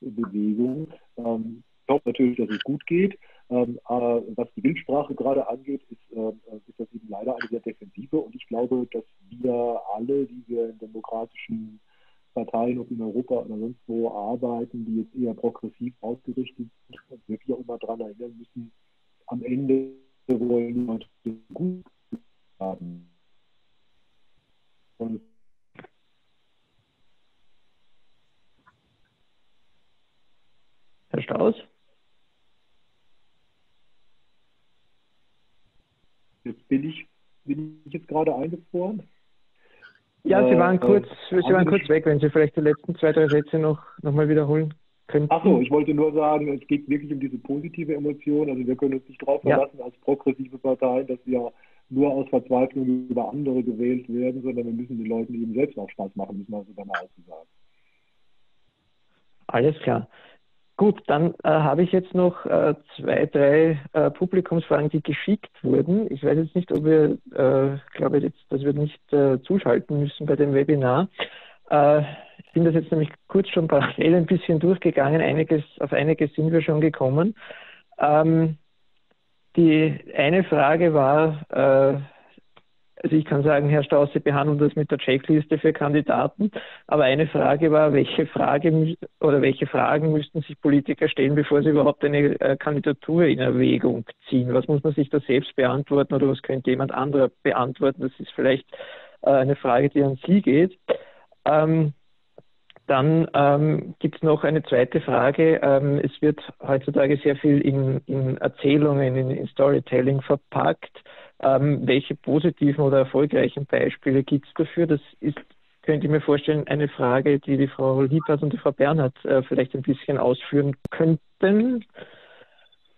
Bewegung. Ähm, ich hoffe natürlich, dass es gut geht. Ähm, aber was die Bildsprache gerade angeht, ist, äh, ist das eben leider eine sehr defensive. Und ich glaube, dass wir alle, die wir in demokratischen Parteien, ob in Europa oder sonst wo arbeiten, die jetzt eher progressiv ausgerichtet sind, uns wirklich auch immer daran erinnern müssen, am Ende wollen die Leute gut haben. Und Herr Strauß? Jetzt bin ich, bin ich jetzt gerade eingefroren. Ja, Sie waren äh, kurz, äh, Sie waren kurz weg, wenn Sie vielleicht die letzten zwei, drei Sätze noch, noch mal wiederholen könnten. Achso, ich wollte nur sagen, es geht wirklich um diese positive Emotion. Also wir können uns nicht darauf verlassen ja. als progressive Partei, dass wir nur aus Verzweiflung über andere gewählt werden, sondern wir müssen den Leuten eben selbst auch Spaß machen, müssen wir sogar mal sagen. Alles klar. Gut, dann äh, habe ich jetzt noch äh, zwei, drei äh, Publikumsfragen, die geschickt wurden. Ich weiß jetzt nicht, ob wir, äh, glaube jetzt, dass wir nicht äh, zuschalten müssen bei dem Webinar. Äh, ich bin das jetzt nämlich kurz schon parallel ein bisschen durchgegangen. Einiges, auf einiges sind wir schon gekommen. Ähm, die eine Frage war, also ich kann sagen, Herr Strauß, Sie behandeln das mit der Checkliste für Kandidaten. Aber eine Frage war, welche Frage oder welche Fragen müssten sich Politiker stellen, bevor sie überhaupt eine äh, Kandidatur in Erwägung ziehen? Was muss man sich da selbst beantworten oder was könnte jemand anderer beantworten? Das ist vielleicht äh, eine Frage, die an Sie geht. Ähm, dann ähm, gibt es noch eine zweite Frage. Ähm, es wird heutzutage sehr viel in, in Erzählungen, in, in Storytelling verpackt. Ähm, welche positiven oder erfolgreichen Beispiele gibt es dafür? Das ist, könnte ich mir vorstellen, eine Frage, die die Frau Liebhardt und die Frau Bernhardt äh, vielleicht ein bisschen ausführen könnten.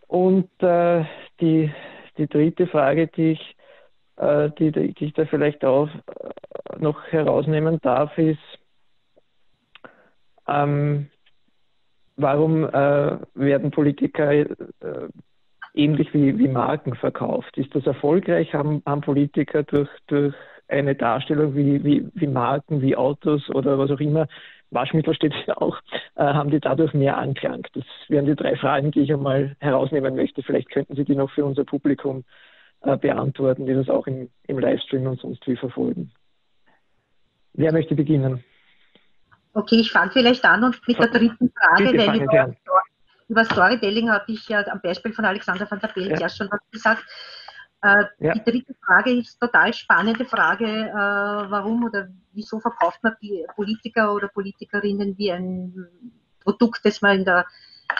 Und äh, die, die dritte Frage, die ich, äh, die, die, ich da vielleicht auch äh, noch herausnehmen darf, ist, ähm, warum äh, werden Politiker äh, ähnlich wie, wie Marken verkauft. Ist das erfolgreich? Haben, haben Politiker durch, durch eine Darstellung wie, wie, wie Marken, wie Autos oder was auch immer, Waschmittel steht ja auch, äh, haben die dadurch mehr Anklang? Das wären die drei Fragen, die ich einmal herausnehmen möchte. Vielleicht könnten Sie die noch für unser Publikum äh, beantworten, die das auch im, im Livestream und sonst wie verfolgen. Wer möchte beginnen? Okay, ich fange vielleicht an und mit der dritten Frage, Bitte, weil über, über, Storytelling habe ich ja am Beispiel von Alexander van der Belt ja. schon was gesagt. Äh, ja. Die dritte Frage ist total spannende Frage, äh, warum oder wieso verkauft man Politiker oder Politikerinnen wie ein Produkt, das man in der,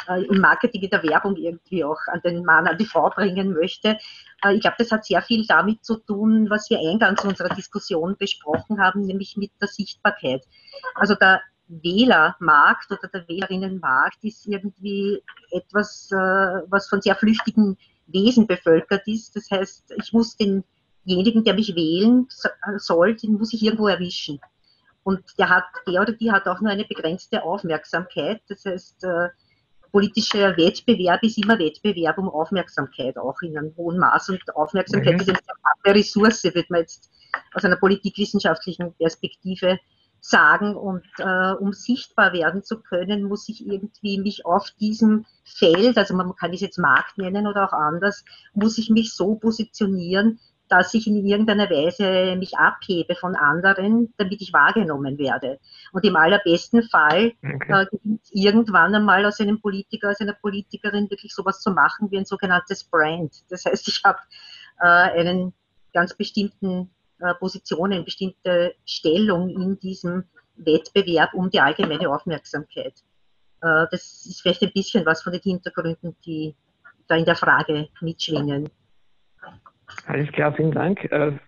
äh, im Marketing, in der Werbung irgendwie auch an den Mann, an die Frau bringen möchte. Äh, ich glaube, das hat sehr viel damit zu tun, was wir eingangs unserer Diskussion besprochen haben, nämlich mit der Sichtbarkeit. Also der Wählermarkt oder der Wählerinnenmarkt ist irgendwie etwas, äh, was von sehr flüchtigen Wesen bevölkert ist. Das heißt, ich muss denjenigen, der mich wählen soll, den muss ich irgendwo erwischen. Und der hat, der oder die hat auch nur eine begrenzte Aufmerksamkeit. Das heißt, äh, politischer Wettbewerb ist immer Wettbewerb um Aufmerksamkeit, auch in einem hohen Maß. Und Aufmerksamkeit mhm. ist eine Ressource, wird man jetzt aus einer politikwissenschaftlichen Perspektive sagen. Und äh, um sichtbar werden zu können, muss ich irgendwie mich auf diesem Feld, also man kann es jetzt Markt nennen oder auch anders, muss ich mich so positionieren, dass ich in irgendeiner Weise mich abhebe von anderen, damit ich wahrgenommen werde. Und im allerbesten Fall okay. äh, irgendwann einmal aus einem Politiker, aus einer Politikerin wirklich sowas zu machen wie ein sogenanntes Brand. Das heißt, ich habe äh, einen ganz bestimmten äh, Position, eine bestimmte Stellung in diesem Wettbewerb um die allgemeine Aufmerksamkeit. Äh, das ist vielleicht ein bisschen was von den Hintergründen, die da in der Frage mitschwingen. Alles klar, vielen Dank. Äh,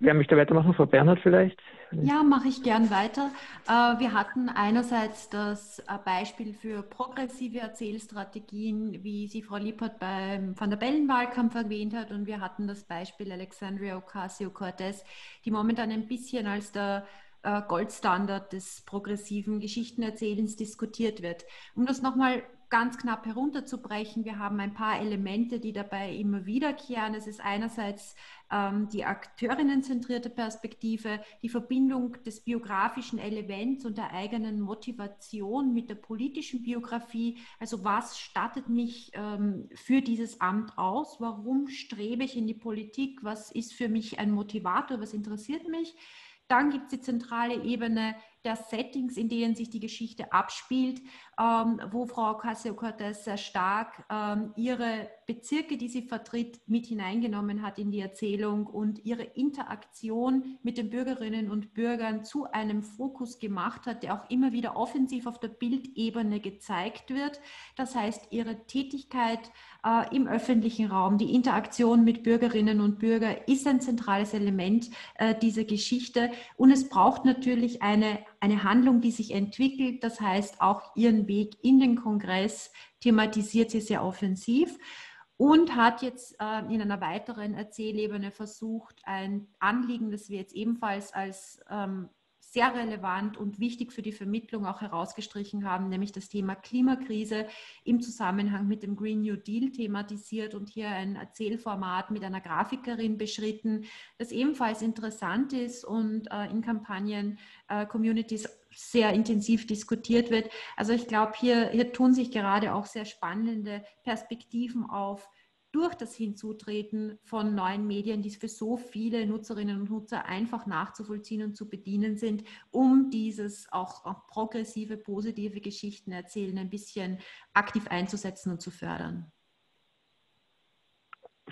wer möchte weitermachen? Frau Bernhard vielleicht? Ja, mache ich gern weiter. Äh, wir hatten einerseits das äh, Beispiel für progressive Erzählstrategien, wie sie Frau Lippert beim Van der Bellen-Wahlkampf erwähnt hat, und wir hatten das Beispiel Alexandria Ocasio-Cortez, die momentan ein bisschen als der äh, Goldstandard des progressiven Geschichtenerzählens diskutiert wird. Um das nochmal ganz knapp herunterzubrechen, wir haben ein paar Elemente, die dabei immer wiederkehren. Es ist einerseits ähm, die akteurinnenzentrierte Perspektive, die Verbindung des biografischen Elements und der eigenen Motivation mit der politischen Biografie. Also was stattet mich ähm, für dieses Amt aus? Warum strebe ich in die Politik? Was ist für mich ein Motivator? Was interessiert mich? Dann gibt es die zentrale Ebene der Settings, in denen sich die Geschichte abspielt, wo Frau Ocasio-Cortez sehr stark ähm, ihre Bezirke, die sie vertritt, mit hineingenommen hat in die Erzählung und ihre Interaktion mit den Bürgerinnen und Bürgern zu einem Fokus gemacht hat, der auch immer wieder offensiv auf der Bildebene gezeigt wird. Das heißt, ihre Tätigkeit äh, im öffentlichen Raum, die Interaktion mit Bürgerinnen und Bürgern ist ein zentrales Element äh, dieser Geschichte. Und es braucht natürlich eine eine Handlung, die sich entwickelt. Das heißt, auch ihren Weg in den Kongress thematisiert sie sehr offensiv und hat jetzt äh, in einer weiteren Erzählebene versucht, ein Anliegen, das wir jetzt ebenfalls als ähm, sehr relevant und wichtig für die Vermittlung auch herausgestrichen haben, nämlich das Thema Klimakrise im Zusammenhang mit dem Green New Deal thematisiert und hier ein Erzählformat mit einer Grafikerin beschritten, das ebenfalls interessant ist und äh, in Kampagnen-Communities äh, sehr intensiv diskutiert wird. Also ich glaube, hier, hier tun sich gerade auch sehr spannende Perspektiven auf durch das Hinzutreten von neuen Medien, die für so viele Nutzerinnen und Nutzer einfach nachzuvollziehen und zu bedienen sind, um dieses auch, auch progressive, positive Geschichten erzählen ein bisschen aktiv einzusetzen und zu fördern.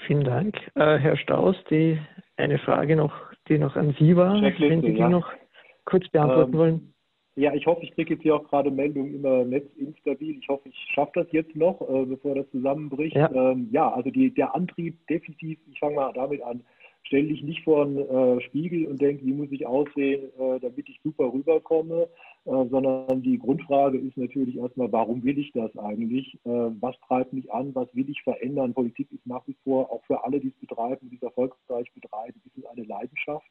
Vielen Dank. Äh, Herr Staus, die eine Frage noch, die noch an Sie war, wenn Sie die ja. noch kurz beantworten ähm, wollen. Ja, ich hoffe, ich kriege jetzt hier auch gerade Meldungen immer netzinstabil. Ich hoffe, ich schaffe das jetzt noch, äh, bevor das zusammenbricht. Ja, ähm, ja also die, der Antrieb definitiv, ich fange mal damit an, stell dich nicht vor einen äh, Spiegel und denk, wie muss ich aussehen, äh, damit ich super rüberkomme, äh, sondern die Grundfrage ist natürlich erstmal, warum will ich das eigentlich? Äh, was treibt mich an? Was will ich verändern? Politik ist nach wie vor auch für alle, die es betreiben, die es erfolgreich betreiben, ist es eine Leidenschaft.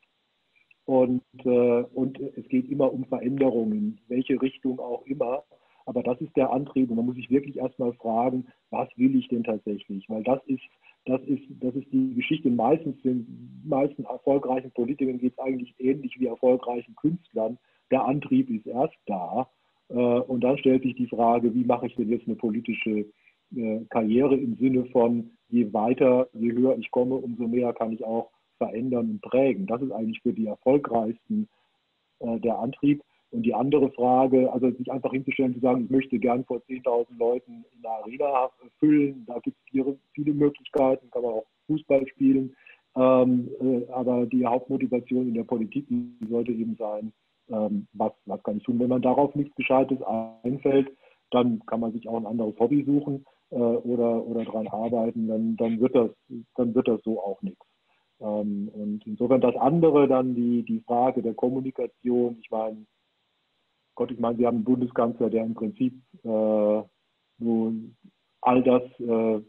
Und, äh, und es geht immer um Veränderungen, welche Richtung auch immer. Aber das ist der Antrieb und man muss sich wirklich erstmal fragen, was will ich denn tatsächlich? Weil das ist, das ist, das ist die Geschichte. Meistens den meisten erfolgreichen Politikern geht es eigentlich ähnlich wie erfolgreichen Künstlern. Der Antrieb ist erst da. Äh, und dann stellt sich die Frage, wie mache ich denn jetzt eine politische äh, Karriere im Sinne von, je weiter, je höher ich komme, umso mehr kann ich auch verändern und prägen. Das ist eigentlich für die erfolgreichsten äh, der Antrieb. Und die andere Frage, also sich einfach hinzustellen, zu sagen, ich möchte gern vor 10.000 Leuten in der Arena füllen, da gibt es viele Möglichkeiten, kann man auch Fußball spielen. Ähm, äh, aber die Hauptmotivation in der Politik sollte eben sein, ähm, was, was kann ich tun. Wenn man darauf nichts Gescheites einfällt, dann kann man sich auch ein anderes Hobby suchen äh, oder, oder daran arbeiten, dann, dann, wird das, dann wird das so auch nichts. Ähm, und insofern das andere dann die, die Frage der Kommunikation. Ich meine, Gott, ich meine, wir haben einen Bundeskanzler, der im Prinzip äh, nun all das äh,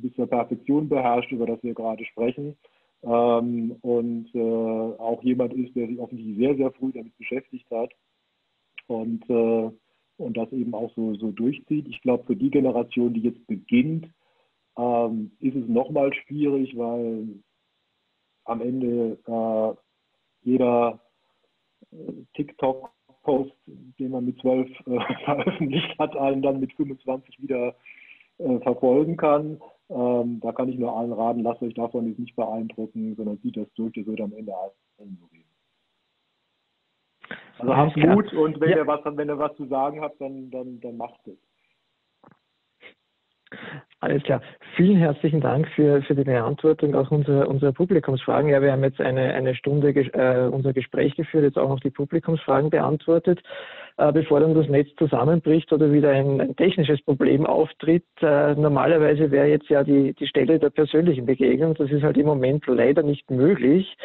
bis zur Perfektion beherrscht, über das wir gerade sprechen. Ähm, und äh, auch jemand ist, der sich offensichtlich sehr, sehr früh damit beschäftigt hat und, äh, und das eben auch so, so durchzieht. Ich glaube, für die Generation, die jetzt beginnt, ähm, ist es nochmal schwierig, weil am Ende äh, jeder äh, TikTok Post, den man mit zwölf äh, veröffentlicht hat, einen dann mit 25 wieder äh, verfolgen kann. Ähm, da kann ich nur allen raten, lasst euch davon jetzt nicht beeindrucken, sondern zieht das durch, das wird am Ende allen so gehen. Also habt Mut und wenn, ja. ihr was, wenn ihr was zu sagen habt, dann, dann, dann macht es. Alles klar. Vielen herzlichen Dank für, für die Beantwortung auch unserer, unserer Publikumsfragen. Ja, wir haben jetzt eine, eine Stunde äh, unser Gespräch geführt, jetzt auch noch die Publikumsfragen beantwortet. Äh, bevor dann das Netz zusammenbricht oder wieder ein, ein technisches Problem auftritt, äh, normalerweise wäre jetzt ja die, die Stelle der persönlichen Begegnung. Das ist halt im Moment leider nicht möglich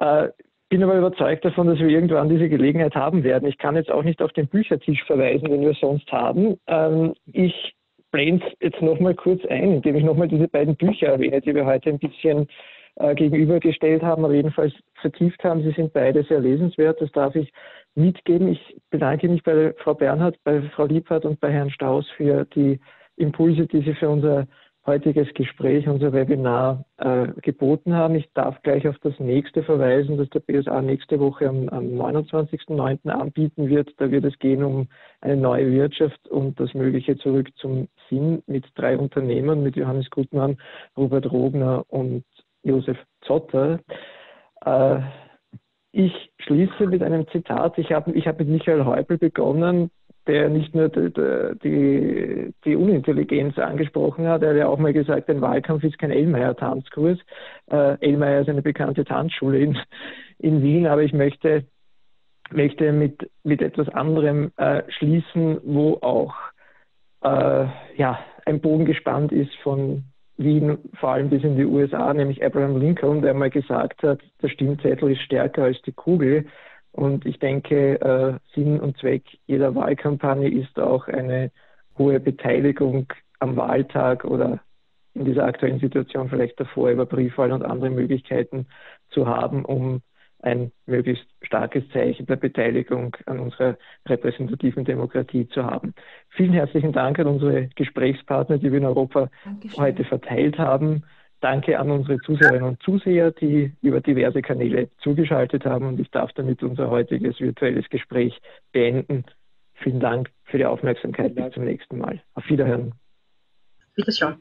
äh, bin aber überzeugt davon, dass wir irgendwann diese Gelegenheit haben werden. Ich kann jetzt auch nicht auf den Büchertisch verweisen, den wir sonst haben. Ähm, ich blende jetzt nochmal kurz ein, indem ich nochmal diese beiden Bücher erwähne, die wir heute ein bisschen äh, gegenübergestellt haben, aber jedenfalls vertieft haben. Sie sind beide sehr lesenswert. Das darf ich mitgeben. Ich bedanke mich bei Frau Bernhard, bei Frau Liebhardt und bei Herrn Staus für die Impulse, die Sie für unser heutiges Gespräch, unser Webinar äh, geboten haben. Ich darf gleich auf das nächste verweisen, das der BSA nächste Woche am, am 29.09. anbieten wird. Da wird es gehen um eine neue Wirtschaft und das mögliche Zurück zum Sinn mit drei Unternehmern, mit Johannes Gutmann, Robert Rogner und Josef Zotter. Äh, ich schließe mit einem Zitat. Ich habe ich hab mit Michael Häupl begonnen, der nicht nur die, die, die, Unintelligenz angesprochen hat, er hat ja auch mal gesagt, ein Wahlkampf ist kein Elmeier-Tanzkurs. Äh, Elmeier ist eine bekannte Tanzschule in, in Wien, aber ich möchte, möchte mit, mit etwas anderem äh, schließen, wo auch äh, ja, ein Bogen gespannt ist von Wien, vor allem bis in die USA, nämlich Abraham Lincoln, der mal gesagt hat, der Stimmzettel ist stärker als die Kugel. Und ich denke, äh, Sinn und Zweck jeder Wahlkampagne ist auch eine hohe Beteiligung am Wahltag oder in dieser aktuellen Situation vielleicht davor über Briefwahl und andere Möglichkeiten zu haben, um ein möglichst starkes Zeichen der Beteiligung an unserer repräsentativen Demokratie zu haben. Vielen herzlichen Dank an unsere Gesprächspartner, die wir in Europa Dankeschön. heute verteilt haben. Danke an unsere Zuseherinnen und Zuseher, die über diverse Kanäle zugeschaltet haben. Und ich darf damit unser heutiges virtuelles Gespräch beenden. Vielen Dank für die Aufmerksamkeit. Bis zum nächsten Mal. Auf Wiederhören. Bitte schon.